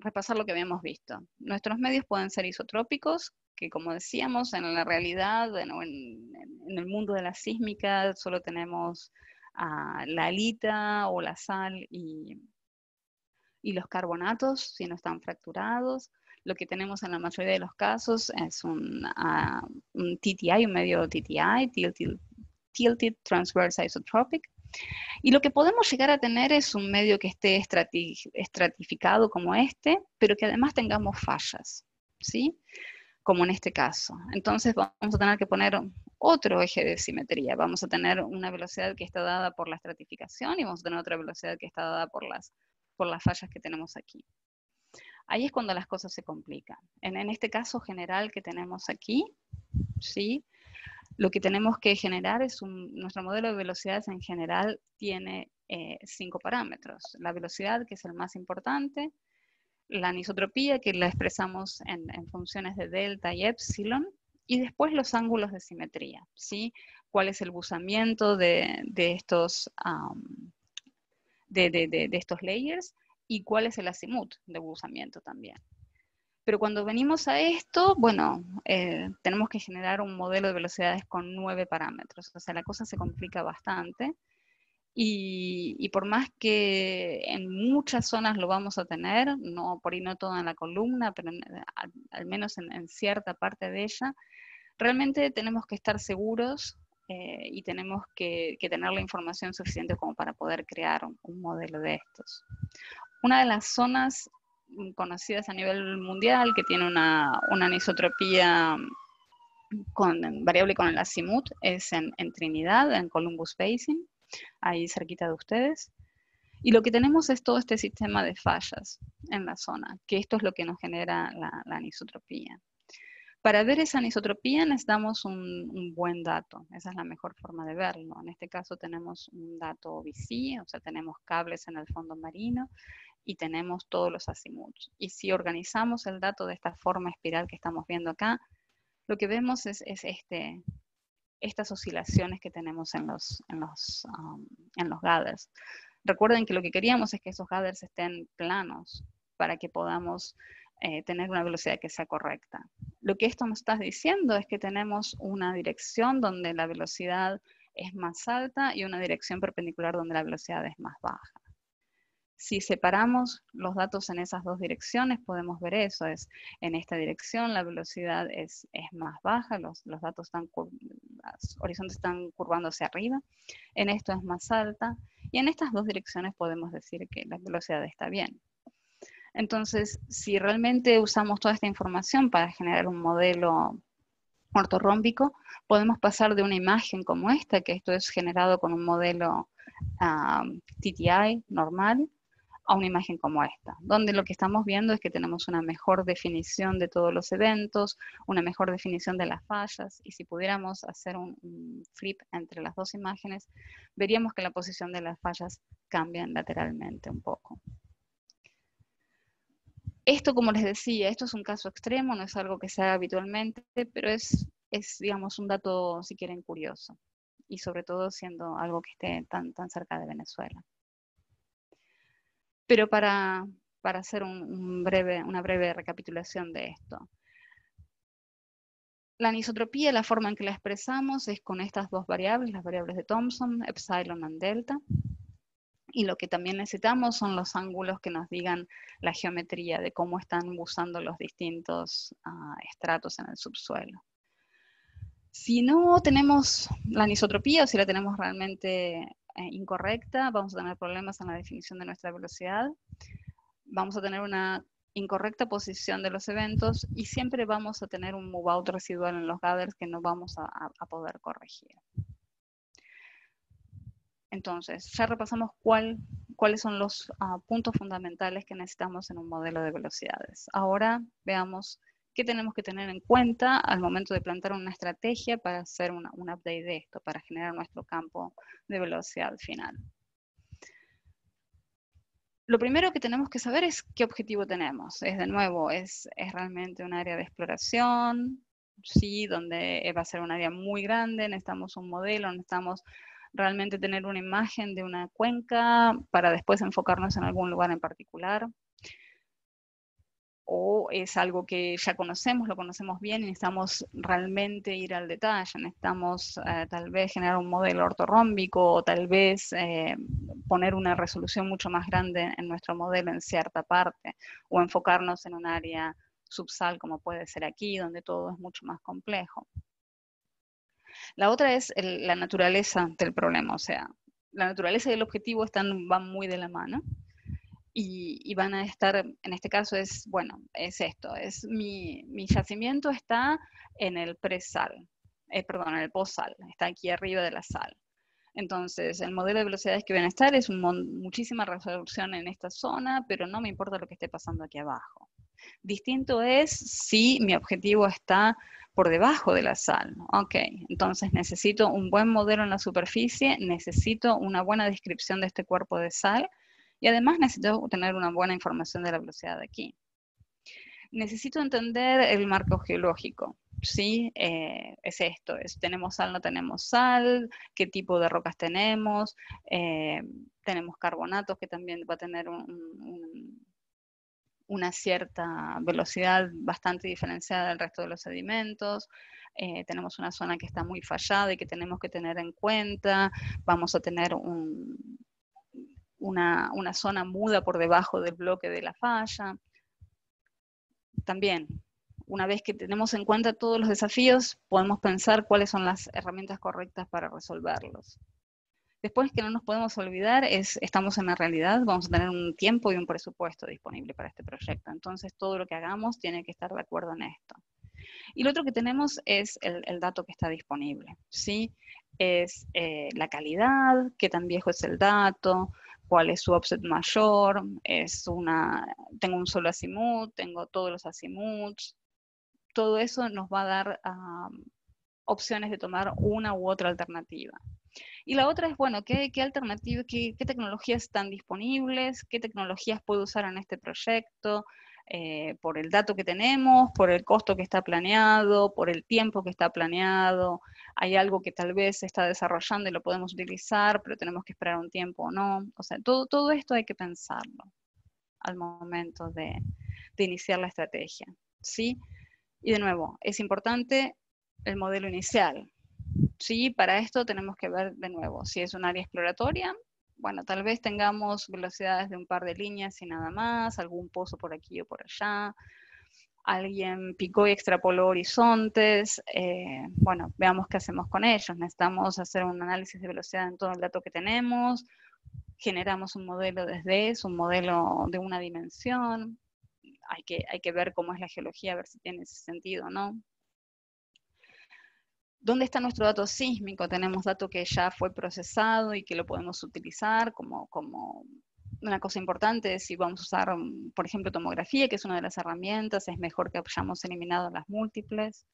repasar lo que habíamos visto, nuestros medios pueden ser isotrópicos, que como decíamos, en la realidad, en, el mundo de la sísmica, solo tenemos la alita o la sal y, los carbonatos, si no están fracturados. Lo que tenemos en la mayoría de los casos es un, un TTI, un medio TTI, tilted, tilted Transverse Isotropic, y lo que podemos llegar a tener es un medio que esté estratificado como este, pero que además tengamos fallas, ¿sí? Como en este caso. Entonces vamos a tener que poner otro eje de simetría. Vamos a tener una velocidad que está dada por la estratificación y vamos a tener otra velocidad que está dada por las, por las fallas que tenemos aquí. Ahí es cuando las cosas se complican. En, este caso general que tenemos aquí, ¿sí? Lo que tenemos que generar es nuestro modelo de velocidades en general tiene eh, cinco parámetros. La velocidad, que es el más importante, la anisotropía, que la expresamos en, funciones de delta y epsilon, y después los ángulos de simetría, ¿sí? ¿Cuál es el buzamiento de, estos, de, de, estos layers? Y cuál es el azimut de buzamiento también. Pero cuando venimos a esto, bueno, eh, tenemos que generar un modelo de velocidades con nueve parámetros. O sea, la cosa se complica bastante. Y, por más que en muchas zonas lo vamos a tener, no por ahí no toda en la columna, pero al, menos en, cierta parte de ella, realmente tenemos que estar seguros eh, y tenemos que, tener la información suficiente como para poder crear un modelo de estos. Una de las zonas conocidas a nivel mundial, que tiene una, anisotropía con, variable con el azimut, es en, Trinidad, en Columbus Basin, ahí cerquita de ustedes. Y lo que tenemos es todo este sistema de fallas en la zona, que esto es lo que nos genera la, anisotropía. Para ver esa anisotropía necesitamos un, un, buen dato, esa es la mejor forma de verlo. En este caso tenemos un dato VC, o sea, tenemos cables en el fondo marino y tenemos todos los azimuts. Y si organizamos el dato de esta forma espiral que estamos viendo acá, lo que vemos es, este, estas oscilaciones que tenemos en los, en los, um, en los gathers. Recuerden que lo que queríamos es que esos gathers estén planos para que podamos eh, tener una velocidad que sea correcta. Lo que esto nos está diciendo es que tenemos una dirección donde la velocidad es más alta y una dirección perpendicular donde la velocidad es más baja. Si separamos los datos en esas dos direcciones, podemos ver eso. Es en esta dirección la velocidad es, más baja, los, datos están, los horizontes están curvando hacia arriba. En esto es más alta. Y en estas dos direcciones podemos decir que la velocidad está bien. Entonces, si realmente usamos toda esta información para generar un modelo ortorrómbico, podemos pasar de una imagen como esta, que esto es generado con un modelo TTI normal, a una imagen como esta, donde lo que estamos viendo es que tenemos una mejor definición de todos los eventos, una mejor definición de las fallas, y si pudiéramos hacer un, flip entre las dos imágenes, veríamos que la posición de las fallas cambia lateralmente un poco. Esto, como les decía, esto es un caso extremo, no es algo que se haga habitualmente, pero es, es digamos, un dato, si quieren, curioso, y sobre todo siendo algo que esté tan, tan cerca de Venezuela. Pero para, hacer una breve recapitulación de esto. La anisotropía, la forma en que la expresamos es con estas dos variables, las variables de Thomson, epsilon y delta. Y lo que también necesitamos son los ángulos que nos digan la geometría de cómo están usando los distintos ah, estratos en el subsuelo. Si no tenemos la anisotropía o si la tenemos realmente eh, incorrecta, vamos a tener problemas en la definición de nuestra velocidad, vamos a tener una incorrecta posición de los eventos y siempre vamos a tener un move out residual en los gathers que no vamos a, poder corregir. Entonces, ya repasamos cuál, cuáles son los ah, puntos fundamentales que necesitamos en un modelo de velocidades. Ahora veamos qué tenemos que tener en cuenta al momento de plantar una estrategia para hacer un update de esto, para generar nuestro campo de velocidad final. Lo primero que tenemos que saber es qué objetivo tenemos. Es de nuevo, es, es realmente un área de exploración, sí, donde va a ser un área muy grande, necesitamos un modelo, necesitamos realmente tener una imagen de una cuenca para después enfocarnos en algún lugar en particular o es algo que ya conocemos, lo conocemos bien y necesitamos realmente ir al detalle, necesitamos eh, tal vez generar un modelo ortorrómbico o tal vez eh, poner una resolución mucho más grande en nuestro modelo en cierta parte o enfocarnos en un área subsal como puede ser aquí, donde todo es mucho más complejo. La otra es la naturaleza del problema, o sea, la naturaleza y el objetivo están, van muy de la mano y, van a estar, en este caso es, bueno, es esto, es mi, mi yacimiento está en el presal, eh, perdón, en el postsal, está aquí arriba de la sal. Entonces, el modelo de velocidades que van a estar es muchísima resolución en esta zona, pero no me importa lo que esté pasando aquí abajo. Distinto es si mi objetivo está por debajo de la sal. Ok, entonces necesito un buen modelo en la superficie, necesito una buena descripción de este cuerpo de sal y además necesito tener una buena información de la velocidad de aquí. Necesito entender el marco geológico. ¿sí? Eh, es esto, es, tenemos sal, no tenemos sal, qué tipo de rocas tenemos, eh, tenemos carbonatos que también va a tener una cierta velocidad bastante diferenciada del resto de los sedimentos, eh, tenemos una zona que está muy fallada y que tenemos que tener en cuenta, vamos a tener un, una, zona muda por debajo del bloque de la falla. También, una vez que tenemos en cuenta todos los desafíos, podemos pensar cuáles son las herramientas correctas para resolverlos. Después que no nos podemos olvidar es, estamos en la realidad, vamos a tener un tiempo y un presupuesto disponible para este proyecto. Entonces todo lo que hagamos tiene que estar de acuerdo en esto. Y lo otro que tenemos es el, dato que está disponible, ¿sí? Es eh, la calidad, qué tan viejo es el dato, cuál es su offset mayor, es una, tengo un solo azimut, tengo todos los azimuts, todo eso nos va a dar opciones de tomar una u otra alternativa. Y la otra es, bueno, ¿qué, qué alternativas, qué, qué, tecnologías están disponibles? ¿Qué tecnologías puedo usar en este proyecto? Eh, por el dato que tenemos, por el costo que está planeado, por el tiempo que está planeado. Hay algo que tal vez se está desarrollando y lo podemos utilizar, pero tenemos que esperar un tiempo o no. O sea, todo, todo esto hay que pensarlo al momento de, de iniciar la estrategia. ¿sí? Y de nuevo, es importante el modelo inicial. Sí, para esto tenemos que ver de nuevo si es un área exploratoria, bueno, tal vez tengamos velocidades de un par de líneas y nada más, algún pozo por aquí o por allá, alguien picó y extrapoló horizontes, eh, bueno, veamos qué hacemos con ellos. Necesitamos hacer un análisis de velocidad en todo el dato que tenemos, generamos un modelo desde eso, un modelo de una dimensión. Hay que, hay que ver cómo es la geología, a ver si tiene ese sentido o no. ¿Dónde está nuestro dato sísmico? Tenemos dato que ya fue procesado y que lo podemos utilizar como, como una cosa importante. Si vamos a usar, por ejemplo, tomografía, que es una de las herramientas, es mejor que hayamos eliminado las múltiples.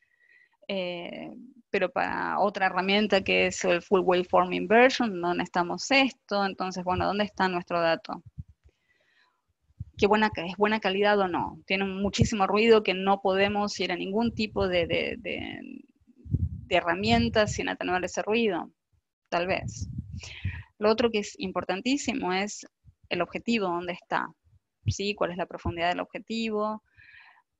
Eh, pero para otra herramienta que es el Full Waveform Inversion no necesitamos esto, entonces, bueno, ¿dónde está nuestro dato? ¿Qué buena, ¿Es buena calidad o no? Tiene muchísimo ruido que no podemos ir a ningún tipo de, de, de, de herramientas sin atenuar ese ruido, tal vez. Lo otro que es importantísimo es el objetivo, dónde está, ¿sí? ¿Cuál es la profundidad del objetivo?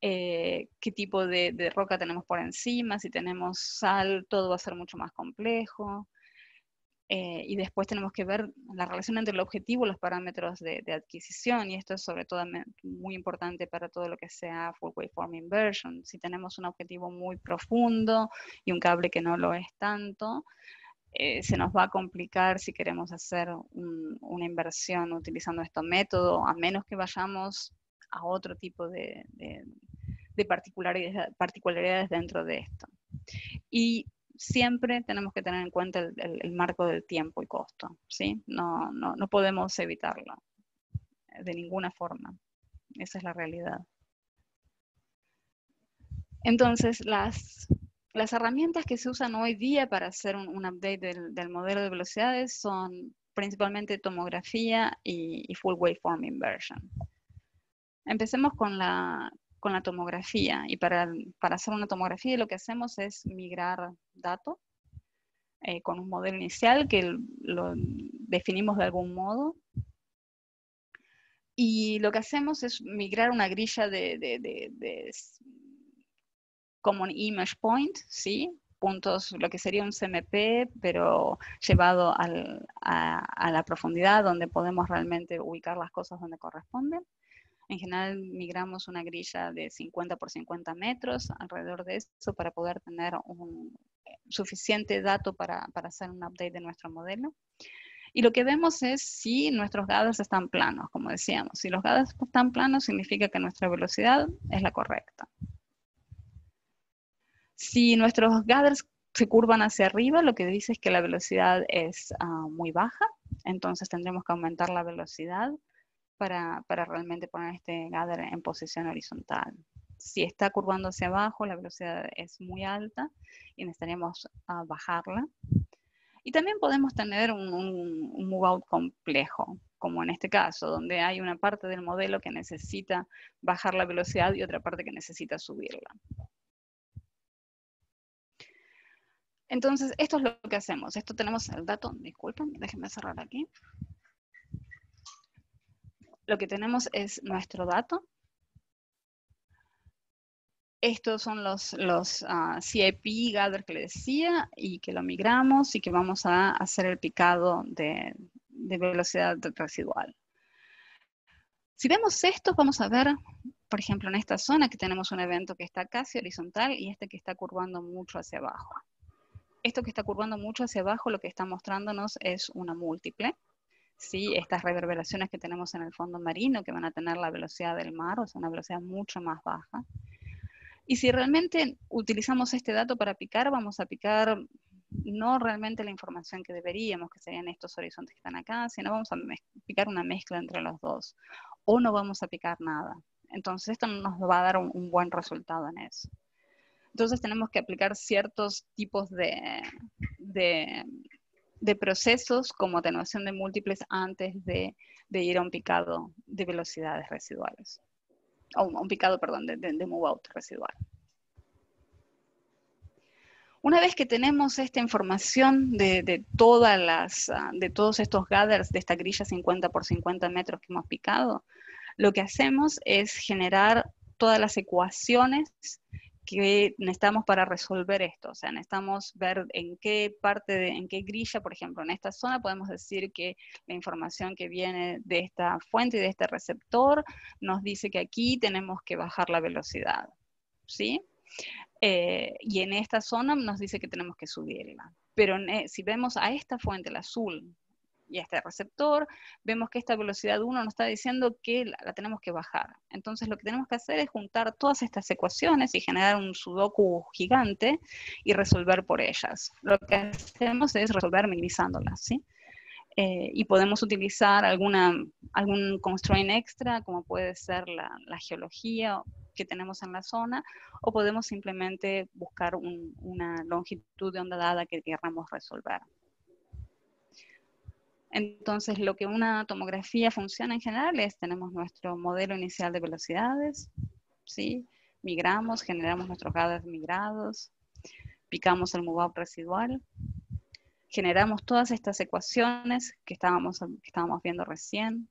Eh, qué tipo de, roca tenemos por encima, si tenemos sal, todo va a ser mucho más complejo. Eh, y después tenemos que ver la relación entre el objetivo y los parámetros de, adquisición, y esto es sobre todo muy importante para todo lo que sea full waveform inversion. Si tenemos un objetivo muy profundo y un cable que no lo es tanto, eh, se nos va a complicar si queremos hacer una inversión utilizando este método, a menos que vayamos a otro tipo de, de particularidades, dentro de esto. Y siempre tenemos que tener en cuenta el, marco del tiempo y costo, ¿sí? No, no, no, podemos evitarlo de ninguna forma. Esa es la realidad. Entonces, las, las herramientas que se usan hoy día para hacer un, update del, modelo de velocidades son principalmente tomografía y, full waveform inversion. Empecemos con la, con la tomografía. Y para, hacer una tomografía lo que hacemos es migrar datos eh, con un modelo inicial que lo definimos de algún modo. Y lo que hacemos es migrar una grilla de, Common Image Point, ¿sí? puntos, lo que sería un CMP, pero llevado a, a, la profundidad donde podemos realmente ubicar las cosas donde corresponden. En general migramos una grilla de 50 por 50 metros alrededor de eso para poder tener un suficiente dato para, para hacer un update de nuestro modelo. Y lo que vemos es si nuestros gathers están planos, como decíamos. Si los gathers están planos, significa que nuestra velocidad es la correcta. Si nuestros gathers se curvan hacia arriba, lo que dice es que la velocidad es ah, muy baja, entonces tendremos que aumentar la velocidad para, realmente poner este gather en posición horizontal. Si está curvando hacia abajo, la velocidad es muy alta y necesitaríamos ah, bajarla. Y también podemos tener un, un, move out complejo, como en este caso, donde hay una parte del modelo que necesita bajar la velocidad y otra parte que necesita subirla. Entonces, esto es lo que hacemos. Esto tenemos el dato, disculpen, déjenme cerrar aquí lo que tenemos es nuestro dato. Estos son los, los ah, CIP gather que le decía y que lo migramos y que vamos a hacer el picado de, velocidad residual. Si vemos esto, vamos a ver, por ejemplo, en esta zona que tenemos un evento que está casi horizontal y este que está curvando mucho hacia abajo. Esto que está curvando mucho hacia abajo lo que está mostrándonos es una múltiple. ¿sí? estas reverberaciones que tenemos en el fondo marino, que van a tener la velocidad del mar, o sea, una velocidad mucho más baja. Y si realmente utilizamos este dato para picar, vamos a picar no realmente la información que deberíamos, que serían estos horizontes que están acá, sino vamos a picar una mezcla entre los dos. O no vamos a picar nada. Entonces esto nos va a dar un, buen resultado en eso. Entonces tenemos que aplicar ciertos tipos de, de procesos como atenuación de múltiples antes de, ir a un picado de velocidades residuales. O un, picado, perdón, de, de, move out residual. Una vez que tenemos esta información de, todas las, ah, de todos estos gathers de esta grilla 50 por 50 metros que hemos picado, lo que hacemos es generar todas las ecuaciones que necesitamos para resolver esto. O sea, necesitamos ver en qué parte, de, en qué grilla, por ejemplo, en esta zona podemos decir que la información que viene de esta fuente y de este receptor nos dice que aquí tenemos que bajar la velocidad. ¿Sí? Eh, y en esta zona nos dice que tenemos que subirla. Pero e, si vemos a esta fuente, la azul, y este receptor, vemos que esta velocidad 1 nos está diciendo que la, tenemos que bajar. Entonces lo que tenemos que hacer es juntar todas estas ecuaciones y generar un sudoku gigante y resolver por ellas. Lo que hacemos es resolver minimizándolas, ¿sí? Eh, y podemos utilizar alguna, algún constraint extra, como puede ser la, geología que tenemos en la zona, o podemos simplemente buscar una longitud de onda dada que queramos resolver. Entonces, lo que una tomografía funciona en general es, tenemos nuestro modelo inicial de velocidades, ¿sí? migramos, generamos nuestros gados migrados, picamos el move residual, generamos todas estas ecuaciones que estábamos, que estábamos viendo recién,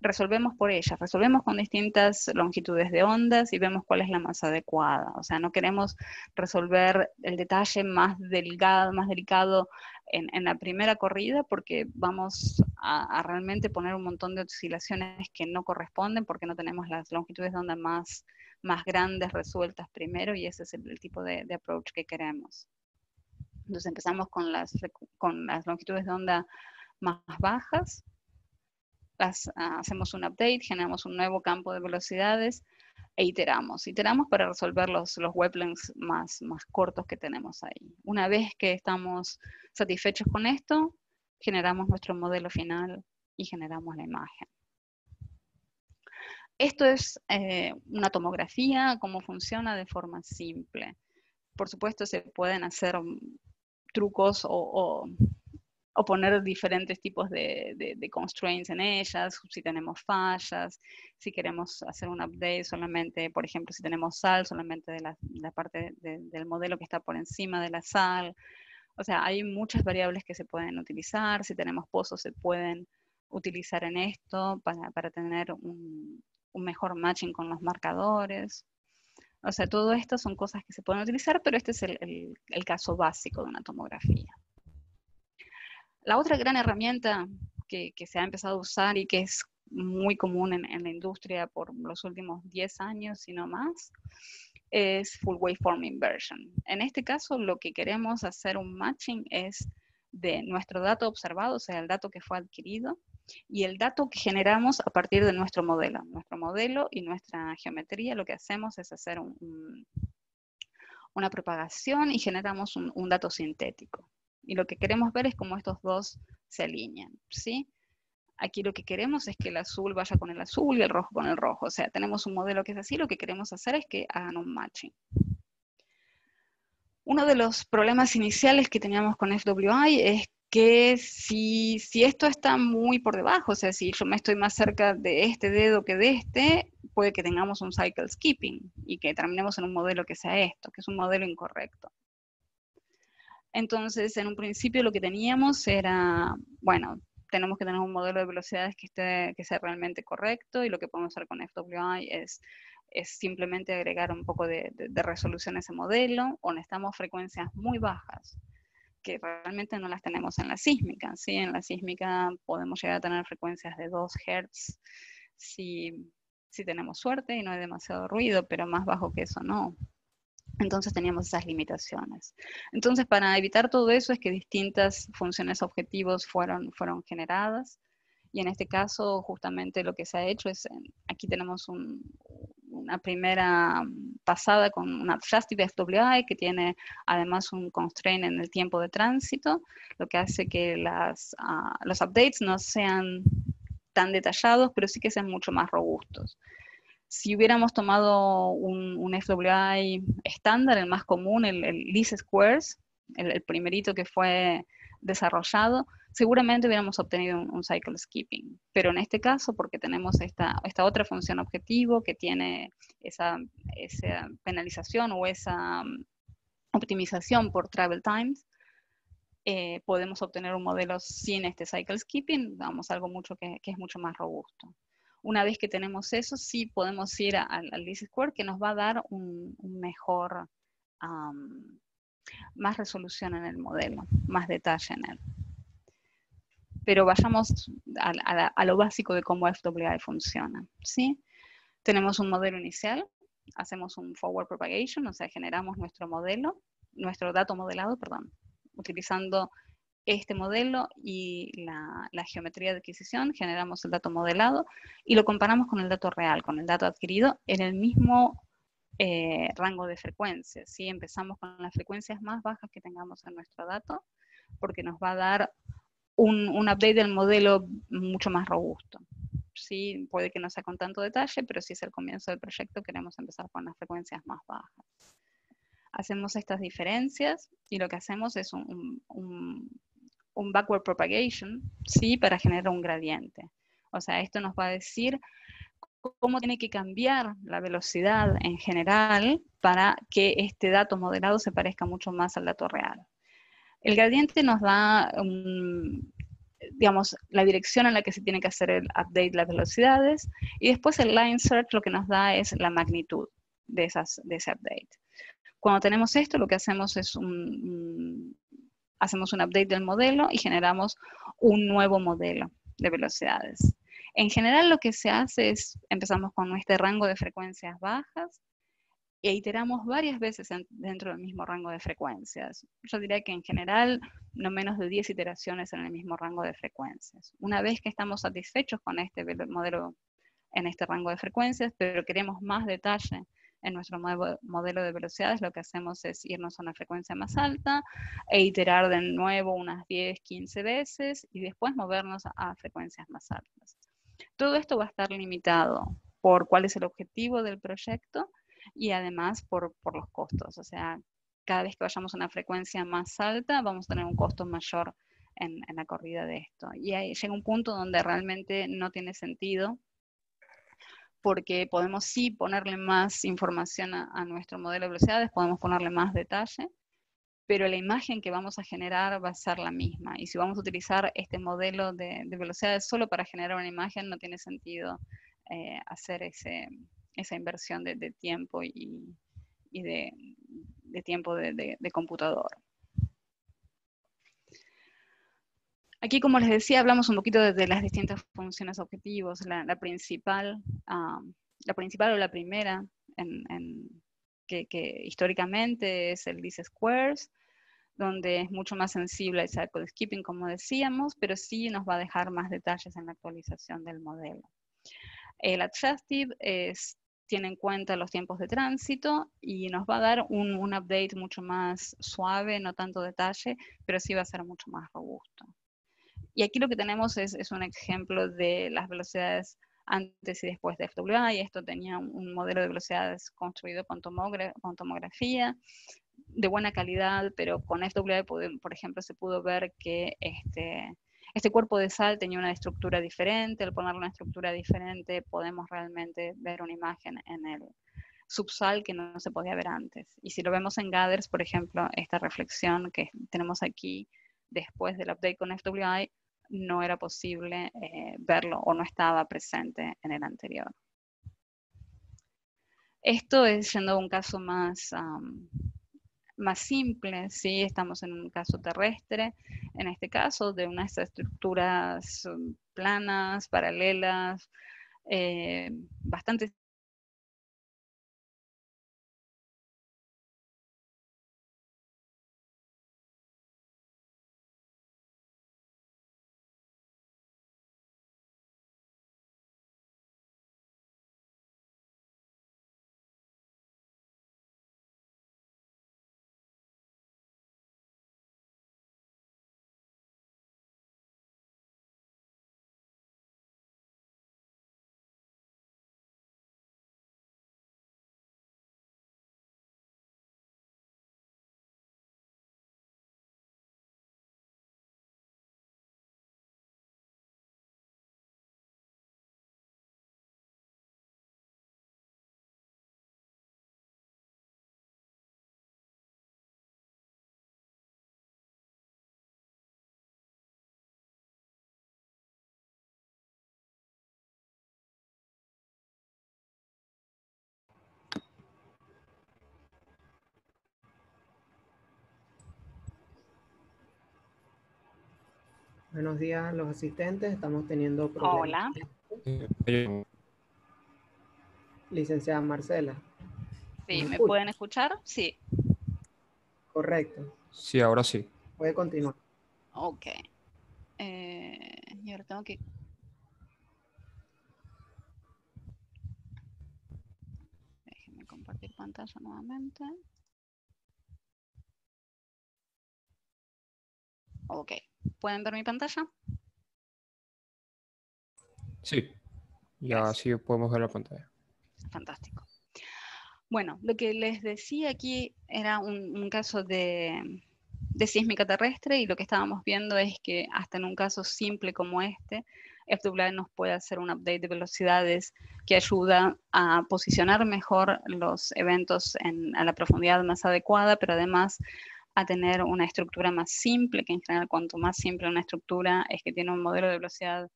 resolvemos por ellas, resolvemos con distintas longitudes de ondas y vemos cuál es la más adecuada. O sea, no queremos resolver el detalle más delgado, más delicado en, la primera corrida porque vamos a, realmente poner un montón de oscilaciones que no corresponden porque no tenemos las longitudes de onda más, más grandes resueltas primero y ese es el, tipo de, de, approach que queremos. Entonces empezamos con las, con las longitudes de onda más bajas, hacemos un update, generamos un nuevo campo de velocidades e iteramos. Iteramos para resolver los, los weblengths más, más cortos que tenemos ahí. Una vez que estamos satisfechos con esto, generamos nuestro modelo final y generamos la imagen. Esto es eh, una tomografía, cómo funciona de forma simple. Por supuesto, se pueden hacer trucos o poner diferentes tipos de, de, constraints en ellas, si tenemos fallas, si queremos hacer un update solamente, por ejemplo, si tenemos sal, solamente de la, la parte del modelo que está por encima de la sal. O sea, hay muchas variables que se pueden utilizar, si tenemos pozos se pueden utilizar en esto para, para tener un, un mejor matching con los marcadores. O sea, todo esto son cosas que se pueden utilizar, pero este es el, el, el caso básico de una tomografía. La otra gran herramienta que, se ha empezado a usar y que es muy común en, la industria por los últimos 10 años, y no más, es Full Waveform Inversion. En este caso, lo que queremos hacer un matching es de nuestro dato observado, o sea, el dato que fue adquirido, y el dato que generamos a partir de nuestro modelo. Nuestro modelo y nuestra geometría, lo que hacemos es hacer una propagación y generamos un dato sintético. Y lo que queremos ver es cómo estos dos se alinean, ¿sí? Aquí lo que queremos es que el azul vaya con el azul y el rojo con el rojo. O sea, tenemos un modelo que es así, lo que queremos hacer es que hagan un matching. Uno de los problemas iniciales que teníamos con FWI es que si, si, esto está muy por debajo, o sea, si yo me estoy más cerca de este dedo que de este, puede que tengamos un cycle skipping y que terminemos en un modelo que sea esto, que es un modelo incorrecto. Entonces, en un principio lo que teníamos era, bueno, tenemos que tener un modelo de velocidades que, esté, que sea realmente correcto y lo que podemos hacer con FWI es, es simplemente agregar un poco de, resolución a ese modelo o necesitamos frecuencias muy bajas que realmente no las tenemos en la sísmica. ¿sí? En la sísmica podemos llegar a tener frecuencias de 2 Hz si, si tenemos suerte y no hay demasiado ruido, pero más bajo que eso no. Entonces teníamos esas limitaciones. Entonces, para evitar todo eso es que distintas funciones objetivos fueron, fueron generadas. Y en este caso, justamente lo que se ha hecho es, aquí tenemos una primera pasada con una Adjustive FWI que tiene además un constraint en el tiempo de tránsito, lo que hace que ah, los updates no sean tan detallados, pero sí que sean mucho más robustos. Si hubiéramos tomado un, un FWI estándar, el más común, el, el least squares, el, primerito que fue desarrollado, seguramente hubiéramos obtenido un, cycle skipping. Pero en este caso, porque tenemos esta, esta otra función objetivo que tiene esa, esa penalización o esa um, optimización por travel times, eh, podemos obtener un modelo sin este cycle skipping, vamos, algo mucho que, que es mucho más robusto. Una vez que tenemos eso, sí podemos ir al, al square que nos va a dar un, mejor, más resolución en el modelo, más detalle en él. Pero vayamos a, lo básico de cómo FWI funciona. ¿sí? Tenemos un modelo inicial, hacemos un forward propagation, o sea, generamos nuestro modelo, nuestro dato modelado, perdón, utilizando este modelo y la, geometría de adquisición, generamos el dato modelado y lo comparamos con el dato real, con el dato adquirido en el mismo eh, rango de frecuencias. ¿sí? Empezamos con las frecuencias más bajas que tengamos en nuestro dato, porque nos va a dar un, update del modelo mucho más robusto. Sí, puede que no sea con tanto detalle, pero si es el comienzo del proyecto, queremos empezar con las frecuencias más bajas. Hacemos estas diferencias y lo que hacemos es un, un backward propagation, ¿sí? Para generar un gradiente. O sea, esto nos va a decir cómo tiene que cambiar la velocidad en general para que este dato modelado se parezca mucho más al dato real. El gradiente nos da, digamos, la dirección en la que se tiene que hacer el update las velocidades y después el line search lo que nos da es la magnitud de, esas, de ese update. Cuando tenemos esto, lo que hacemos es un, hacemos un update del modelo y generamos un nuevo modelo de velocidades. En general lo que se hace es, empezamos con este rango de frecuencias bajas e iteramos varias veces dentro del mismo rango de frecuencias. Yo diría que en general no menos de 10 iteraciones en el mismo rango de frecuencias. Una vez que estamos satisfechos con este modelo en este rango de frecuencias, pero queremos más detalle en nuestro modelo de velocidades lo que hacemos es irnos a una frecuencia más alta e iterar de nuevo unas 10, 15 veces y después movernos a frecuencias más altas. Todo esto va a estar limitado por cuál es el objetivo del proyecto y además por, los costos. O sea, cada vez que vayamos a una frecuencia más alta vamos a tener un costo mayor en, la corrida de esto. Y ahí llega un punto donde realmente no tiene sentido porque podemos sí ponerle más información a, nuestro modelo de velocidades, podemos ponerle más detalle, pero la imagen que vamos a generar va a ser la misma. Y si vamos a utilizar este modelo de, velocidades solo para generar una imagen, no tiene sentido eh, hacer esa inversión de, tiempo y, de, tiempo de, computador. Aquí, como les decía, hablamos un poquito de, las distintas funciones objetivos. La, principal, ah, la principal o la primera, que, históricamente es el least squares, donde es mucho más sensible al cycle skipping, como decíamos, pero sí nos va a dejar más detalles en la actualización del modelo. El adjustive es, tiene en cuenta los tiempos de tránsito y nos va a dar un, un update mucho más suave, no tanto detalle, pero sí va a ser mucho más robusto. Y aquí lo que tenemos es, un ejemplo de las velocidades antes y después de FWA, y esto tenía un, modelo de velocidades construido con, tomografía, de buena calidad, pero con FWA, por ejemplo, se pudo ver que este, este cuerpo de sal tenía una estructura diferente, al ponerle una estructura diferente podemos realmente ver una imagen en el subsal que no se podía ver antes. Y si lo vemos en Gathers, por ejemplo, esta reflexión que tenemos aquí después del update con FWI, no era posible eh, verlo o no estaba presente en el anterior. Esto es siendo a un caso más, más simple, ¿sí? estamos en un caso terrestre, en este caso de unas estructuras um, planas, paralelas, eh, bastante Buenos días los asistentes, estamos teniendo problemas. Hola. Licenciada Marcela. Sí, ¿me, pueden escuchar? Sí. Correcto. Sí, ahora sí. Puede continuar. Ok. Eh, y ahora tengo que... Déjenme compartir pantalla nuevamente. Ok. ¿Pueden ver mi pantalla? Sí. Ya sí podemos ver la pantalla. Fantástico. Bueno, lo que les decía aquí era un caso de, de sísmica terrestre y lo que estábamos viendo es que hasta en un caso simple como este, FWA nos puede hacer un update de velocidades que ayuda a posicionar mejor los eventos en, a la profundidad más adecuada, pero además a tener una estructura más simple, que en general cuanto más simple una estructura es que tiene un modelo de velocidad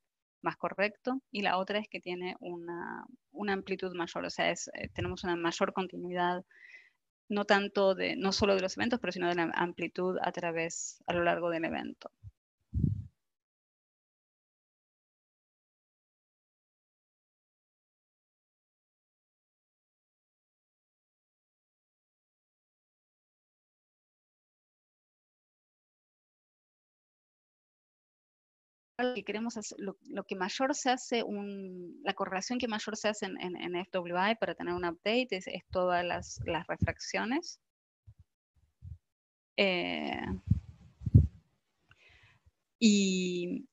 más correcto, y la otra es que tiene una, amplitud mayor, o sea, es, eh, tenemos una mayor continuidad no tanto de, no solo de los eventos, pero sino de la amplitud a través, a lo largo del evento. Lo que queremos hacer, lo, que mayor se hace, un, la correlación que mayor se hace en, en, FWI para tener un update es, todas las, refracciones. Eh, y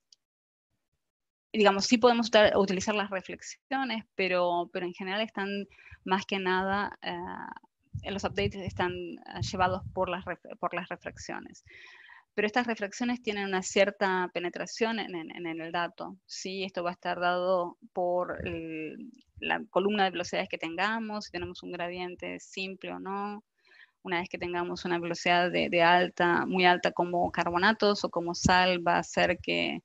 digamos, sí podemos utilizar las reflexiones, pero, pero en general están más que nada, eh, los updates están eh, llevados por las, por las refracciones pero estas reflexiones tienen una cierta penetración en, el dato. ¿sí? Esto va a estar dado por la columna de velocidades que tengamos, si tenemos un gradiente simple o no, una vez que tengamos una velocidad de, alta, muy alta como carbonatos o como sal, va a hacer que,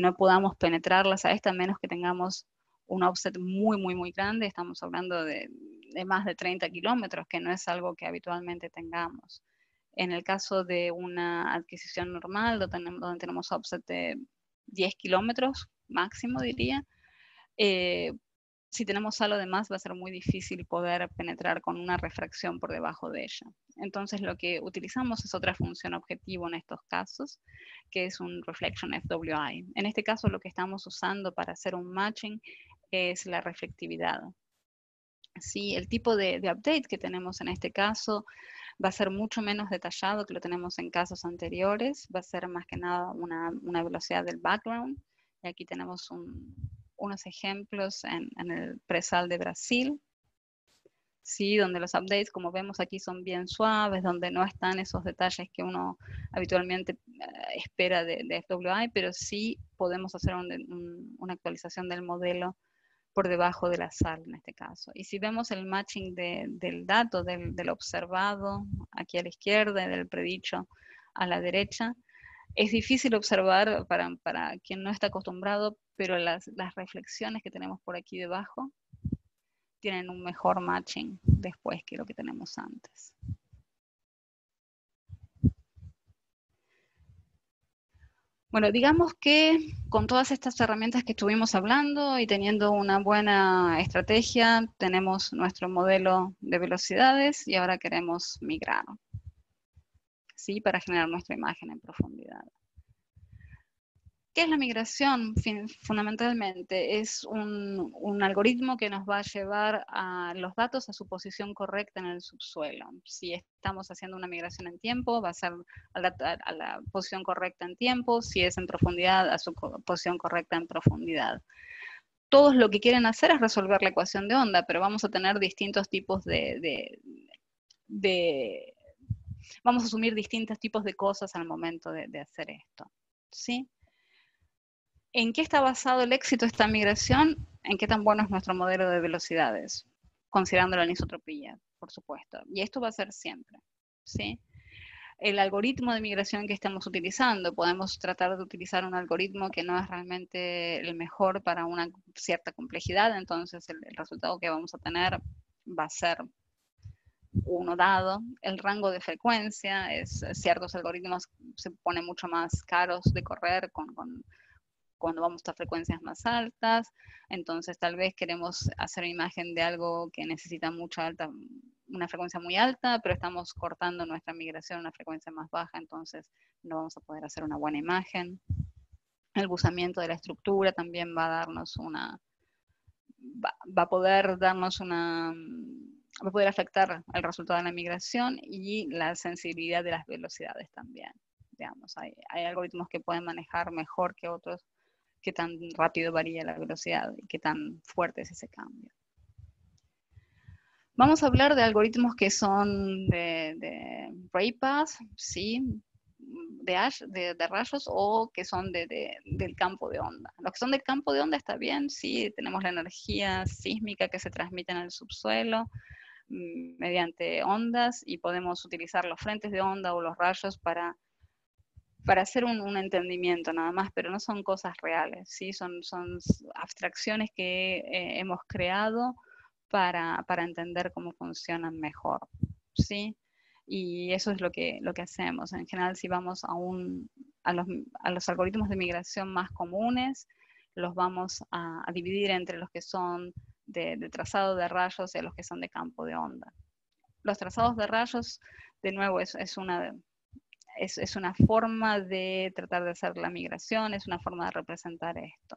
no podamos penetrarlas a esta, menos que tengamos un offset muy, muy, muy grande. Estamos hablando de, de más de 30 kilómetros, que no es algo que habitualmente tengamos. En el caso de una adquisición normal, donde tenemos, offset de 10 kilómetros máximo, diría, eh, si tenemos algo de más va a ser muy difícil poder penetrar con una refracción por debajo de ella. Entonces lo que utilizamos es otra función objetivo en estos casos, que es un reflection FWI. En este caso lo que estamos usando para hacer un matching es la reflectividad. Sí, el tipo de update que tenemos en este caso va a ser mucho menos detallado que lo tenemos en casos anteriores, va a ser más que nada una, velocidad del background. Y aquí tenemos unos ejemplos en, el presal de Brasil, ¿sí? donde los updates, como vemos aquí, son bien suaves, donde no están esos detalles que uno habitualmente eh, espera de, de, FWI, pero sí podemos hacer una actualización del modelo por debajo de la sal en este caso. Y si vemos el matching del dato, del, observado aquí a la izquierda y del predicho a la derecha, es difícil observar para, para quien no está acostumbrado, pero las, las reflexiones que tenemos por aquí debajo tienen un mejor matching después que lo que tenemos antes. Bueno, digamos que con todas estas herramientas que estuvimos hablando y teniendo una buena estrategia, tenemos nuestro modelo de velocidades y ahora queremos migrar, ¿sí? Para generar nuestra imagen en profundidad. ¿Qué es la migración? fundamentalmente es un, algoritmo que nos va a llevar a los datos a su posición correcta en el subsuelo. Si estamos haciendo una migración en tiempo, va a ser a la, posición correcta en tiempo, si es en profundidad, a su posición correcta en profundidad. Todos lo que quieren hacer es resolver la ecuación de onda, pero vamos a tener distintos tipos de, vamos a asumir distintos tipos de cosas al momento de, de hacer esto. ¿Sí? ¿En qué está basado el éxito de esta migración? ¿En qué tan bueno es nuestro modelo de velocidades? Considerando la anisotropía, por supuesto. Y esto va a ser siempre, ¿sí? El algoritmo de migración que estamos utilizando, podemos tratar de utilizar un algoritmo que no es realmente el mejor para una cierta complejidad, entonces el, resultado que vamos a tener va a ser uno dado, el rango de frecuencia, es, ciertos algoritmos se ponen mucho más caros de correr con cuando vamos a frecuencias más altas, entonces tal vez queremos hacer una imagen de algo que necesita mucha alta, una frecuencia muy alta, pero estamos cortando nuestra migración a una frecuencia más baja, entonces no vamos a poder hacer una buena imagen. El buzamiento de la estructura también va a darnos una, va, a poder darnos una, va a poder afectar el resultado de la migración y la sensibilidad de las velocidades también. Digamos, hay, hay algoritmos que pueden manejar mejor que otros qué tan rápido varía la velocidad y qué tan fuerte es ese cambio. Vamos a hablar de algoritmos que son de, de path, ¿sí? de, de, rayos o que son de, del campo de onda. Los que son del campo de onda está bien, sí, tenemos la energía sísmica que se transmite en el subsuelo mm, mediante ondas y podemos utilizar los frentes de onda o los rayos para para hacer un, entendimiento nada más, pero no son cosas reales, ¿sí? son, abstracciones que eh, hemos creado para, entender cómo funcionan mejor. ¿sí? Y eso es lo que, lo que hacemos. En general, si vamos a, un, a, los, algoritmos de migración más comunes, los vamos a, dividir entre los que son de, de, trazado de rayos y los que son de campo de onda. Los trazados de rayos, de nuevo, es, es una es, una forma de tratar de hacer la migración, es una forma de representar esto.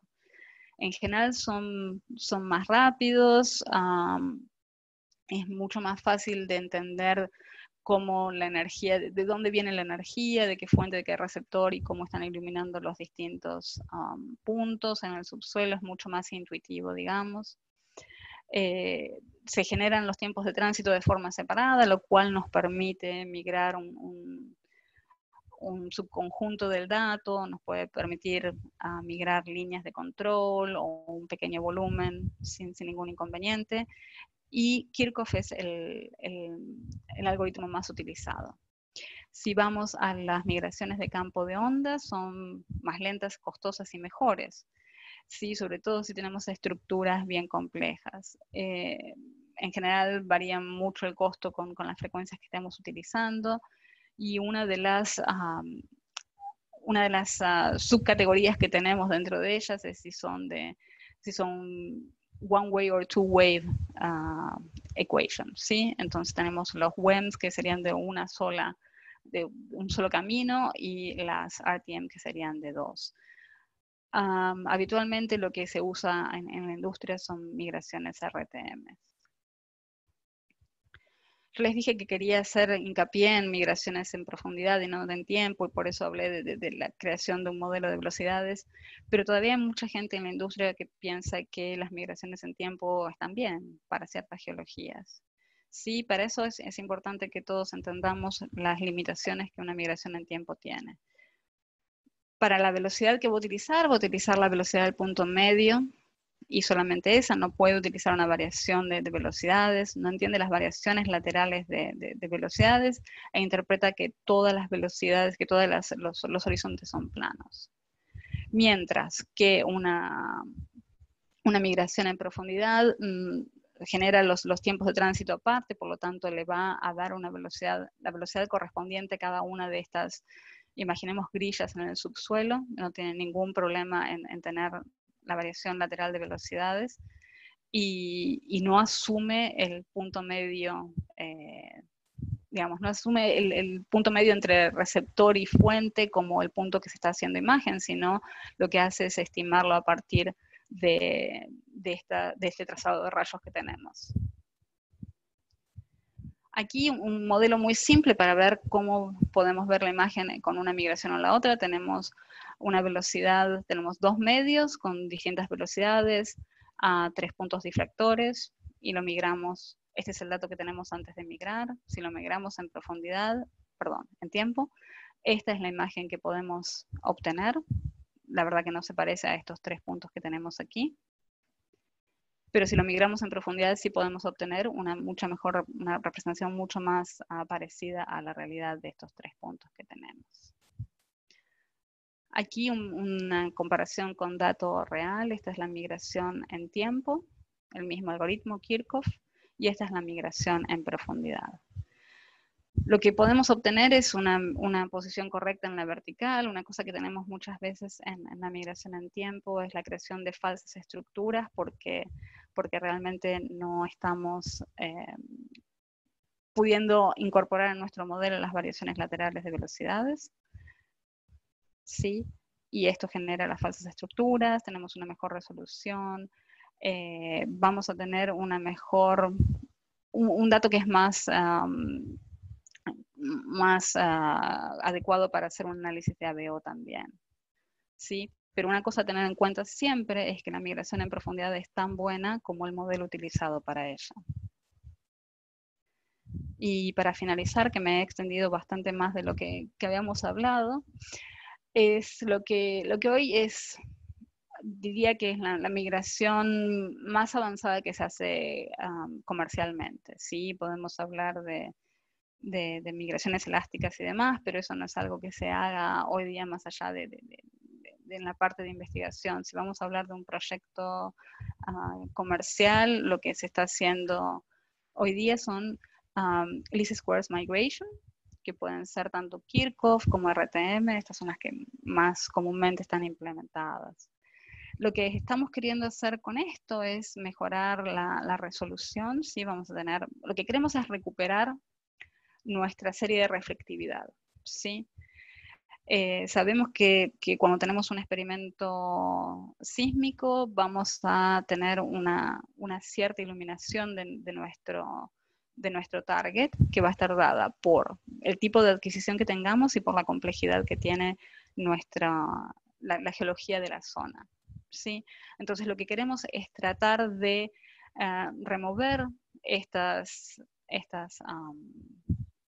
En general son, son más rápidos, es mucho más fácil de entender cómo la energía, de dónde viene la energía, de qué fuente, de qué receptor y cómo están iluminando los distintos puntos en el subsuelo, es mucho más intuitivo, digamos. Eh, se generan los tiempos de tránsito de forma separada, lo cual nos permite migrar un, subconjunto del dato, nos puede permitir ah, migrar líneas de control o un pequeño volumen sin, ningún inconveniente. Y Kirchhoff es el, algoritmo más utilizado. Si vamos a las migraciones de campo de onda, son más lentas, costosas y mejores. Sí, sobre todo si tenemos estructuras bien complejas. Eh, en general varía mucho el costo con, con las frecuencias que estemos utilizando y una de las, una de las ah, subcategorías que tenemos dentro de ellas es si son, de, si son one way or two way uh, equations, ¿sí? Entonces tenemos los WEMs que serían de una sola, de un solo camino y las RTM que serían de dos. habitualmente lo que se usa en, en, la industria son migraciones RTM les dije que quería hacer hincapié en migraciones en profundidad y no en tiempo, y por eso hablé de, la creación de un modelo de velocidades, pero todavía hay mucha gente en la industria que piensa que las migraciones en tiempo están bien para ciertas geologías. Sí, para eso es, es importante que todos entendamos las limitaciones que una migración en tiempo tiene. Para la velocidad que voy a utilizar, voy a utilizar la velocidad del punto medio, y solamente esa, no puede utilizar una variación de, velocidades, no entiende las variaciones laterales de, velocidades e interpreta que todas las velocidades, que todos los, horizontes son planos. Mientras que una, una migración en profundidad mm, genera los, tiempos de tránsito aparte, por lo tanto le va a dar una velocidad, la velocidad correspondiente a cada una de estas, imaginemos grillas en el subsuelo, no tiene ningún problema en tener la variación lateral de velocidades y, no asume el punto medio, eh, digamos, no asume el, punto medio entre receptor y fuente como el punto que se está haciendo imagen, sino lo que hace es estimarlo a partir de, esta, de este trazado de rayos que tenemos. Aquí un modelo muy simple para ver cómo podemos ver la imagen con una migración o la otra. Tenemos una velocidad, tenemos dos medios con distintas velocidades a tres puntos difractores y lo migramos. Este es el dato que tenemos antes de migrar. Si lo migramos en profundidad, perdón, en tiempo, esta es la imagen que podemos obtener. La verdad que no se parece a estos tres puntos que tenemos aquí. Pero si lo migramos en profundidad, sí podemos obtener una mucha mejor, una representación mucho más ah, parecida a la realidad de estos tres puntos que tenemos. Aquí una comparación con dato real, esta es la migración en tiempo, el mismo algoritmo Kirchhoff, y esta es la migración en profundidad. Lo que podemos obtener es una, posición correcta en la vertical, una cosa que tenemos muchas veces en, la migración en tiempo es la creación de falsas estructuras porque, porque realmente no estamos, eh, pudiendo incorporar en nuestro modelo las variaciones laterales de velocidades. ¿sí? Y esto genera las falsas estructuras, tenemos una mejor resolución, eh, vamos a tener una mejor, un, dato que es más, más ah, adecuado para hacer un análisis de ABO también. ¿sí? Pero una cosa a tener en cuenta siempre es que la migración en profundidad es tan buena como el modelo utilizado para ella. Y para finalizar, que me he extendido bastante más de lo que, habíamos hablado, es lo que, lo que hoy es, diría que es la, migración más avanzada que se hace comercialmente. Sí, podemos hablar de, migraciones elásticas y demás, pero eso no es algo que se haga hoy día más allá de, en la parte de investigación. Si vamos a hablar de un proyecto ah, comercial, lo que se está haciendo hoy día son um, least squares migration, que pueden ser tanto Kirchhoff como RTM, estas son las que más comúnmente están implementadas. Lo que estamos queriendo hacer con esto es mejorar la, la resolución, ¿sí? Vamos a tener, lo que queremos es recuperar nuestra serie de reflectividad, ¿sí? Eh, sabemos que, cuando tenemos un experimento sísmico vamos a tener una, cierta iluminación de, nuestro, de nuestro target que va a estar dada por el tipo de adquisición que tengamos y por la complejidad que tiene nuestra, la, geología de la zona. ¿sí? Entonces lo que queremos es tratar de eh, remover estas, estas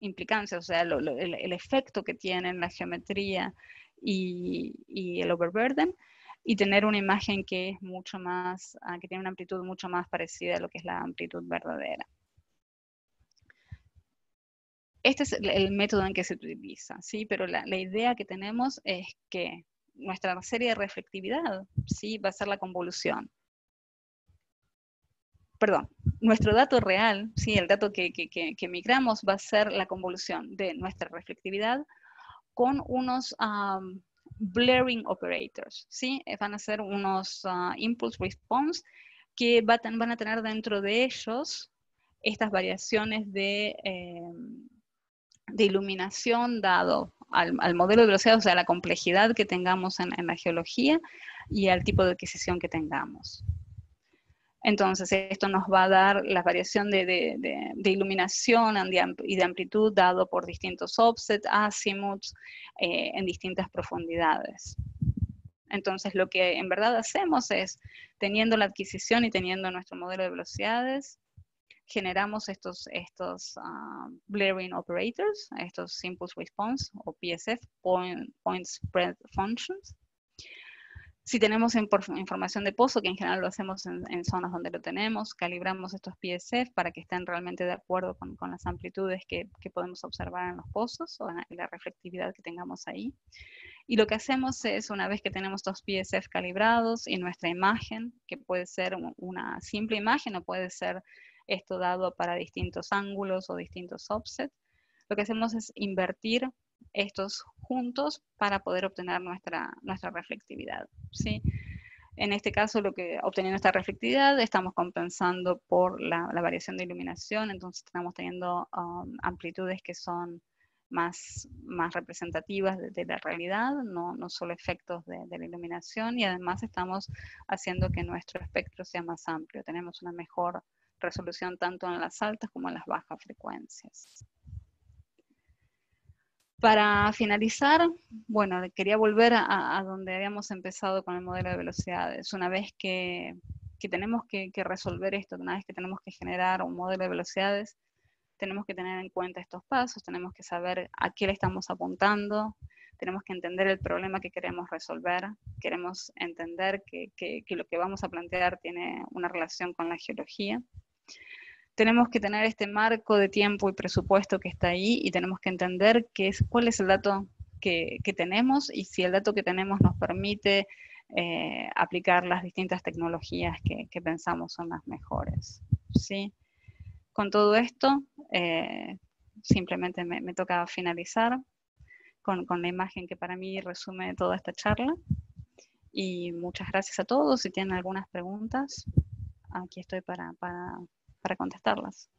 implicancias, o sea, el, efecto que tienen la geometría y, el overburden, y tener una imagen que es mucho más, ah, que tiene una amplitud mucho más parecida a lo que es la amplitud verdadera. Este es el, método en que se utiliza, ¿sí? Pero la, la, idea que tenemos es que nuestra serie de reflectividad, ¿sí? Va a ser la convolución perdón, nuestro dato real, ¿sí? el dato que, migramos va a ser la convolución de nuestra reflectividad con unos blurring operators, ¿sí? Eh, van a ser unos uh, impulse response que van a tener dentro de ellos estas variaciones de, em, iluminación dado al, modelo de velocidad, o sea, la complejidad que tengamos en la geología y al tipo de adquisición que tengamos. Entonces, esto nos va a dar la variación de, iluminación y de amplitud dado por distintos offsets, azimuths, eh, en distintas profundidades. Entonces, lo que en verdad hacemos es, teniendo la adquisición y teniendo nuestro modelo de velocidades, generamos estos, estos ah, blaring operators, estos impulse response o PSF, point spread functions, si tenemos información de pozo, que en general lo hacemos en, zonas donde lo tenemos, calibramos estos PSF para que estén realmente de acuerdo con, las amplitudes que, podemos observar en los pozos o en la, reflectividad que tengamos ahí. Y lo que hacemos es, una vez que tenemos estos PSF calibrados y nuestra imagen, que puede ser una simple imagen o puede ser esto dado para distintos ángulos o distintos offsets, lo que hacemos es invertir estos juntos para poder obtener nuestra, nuestra reflectividad. ¿sí? En este caso, lo que obteniendo esta reflectividad, estamos compensando por la, variación de iluminación, entonces estamos teniendo um, amplitudes que son más, más representativas de, la realidad, no, no solo efectos de, la iluminación, y además estamos haciendo que nuestro espectro sea más amplio. Tenemos una mejor resolución tanto en las altas como en las bajas frecuencias. Para finalizar, bueno, quería volver a, donde habíamos empezado con el modelo de velocidades. Una vez que, tenemos que, resolver esto, una vez que tenemos que generar un modelo de velocidades, tenemos que tener en cuenta estos pasos, tenemos que saber a qué le estamos apuntando, tenemos que entender el problema que queremos resolver, queremos entender que, que lo que vamos a plantear tiene una relación con la geología tenemos que tener este marco de tiempo y presupuesto que está ahí y tenemos que entender qué es, cuál es el dato que, tenemos y si el dato que tenemos nos permite eh, aplicar las distintas tecnologías que, pensamos son las mejores. ¿sí? Con todo esto, eh, simplemente me, toca finalizar con, la imagen que para mí resume toda esta charla. Y muchas gracias a todos. Si tienen algunas preguntas, aquí estoy para para contestarlas.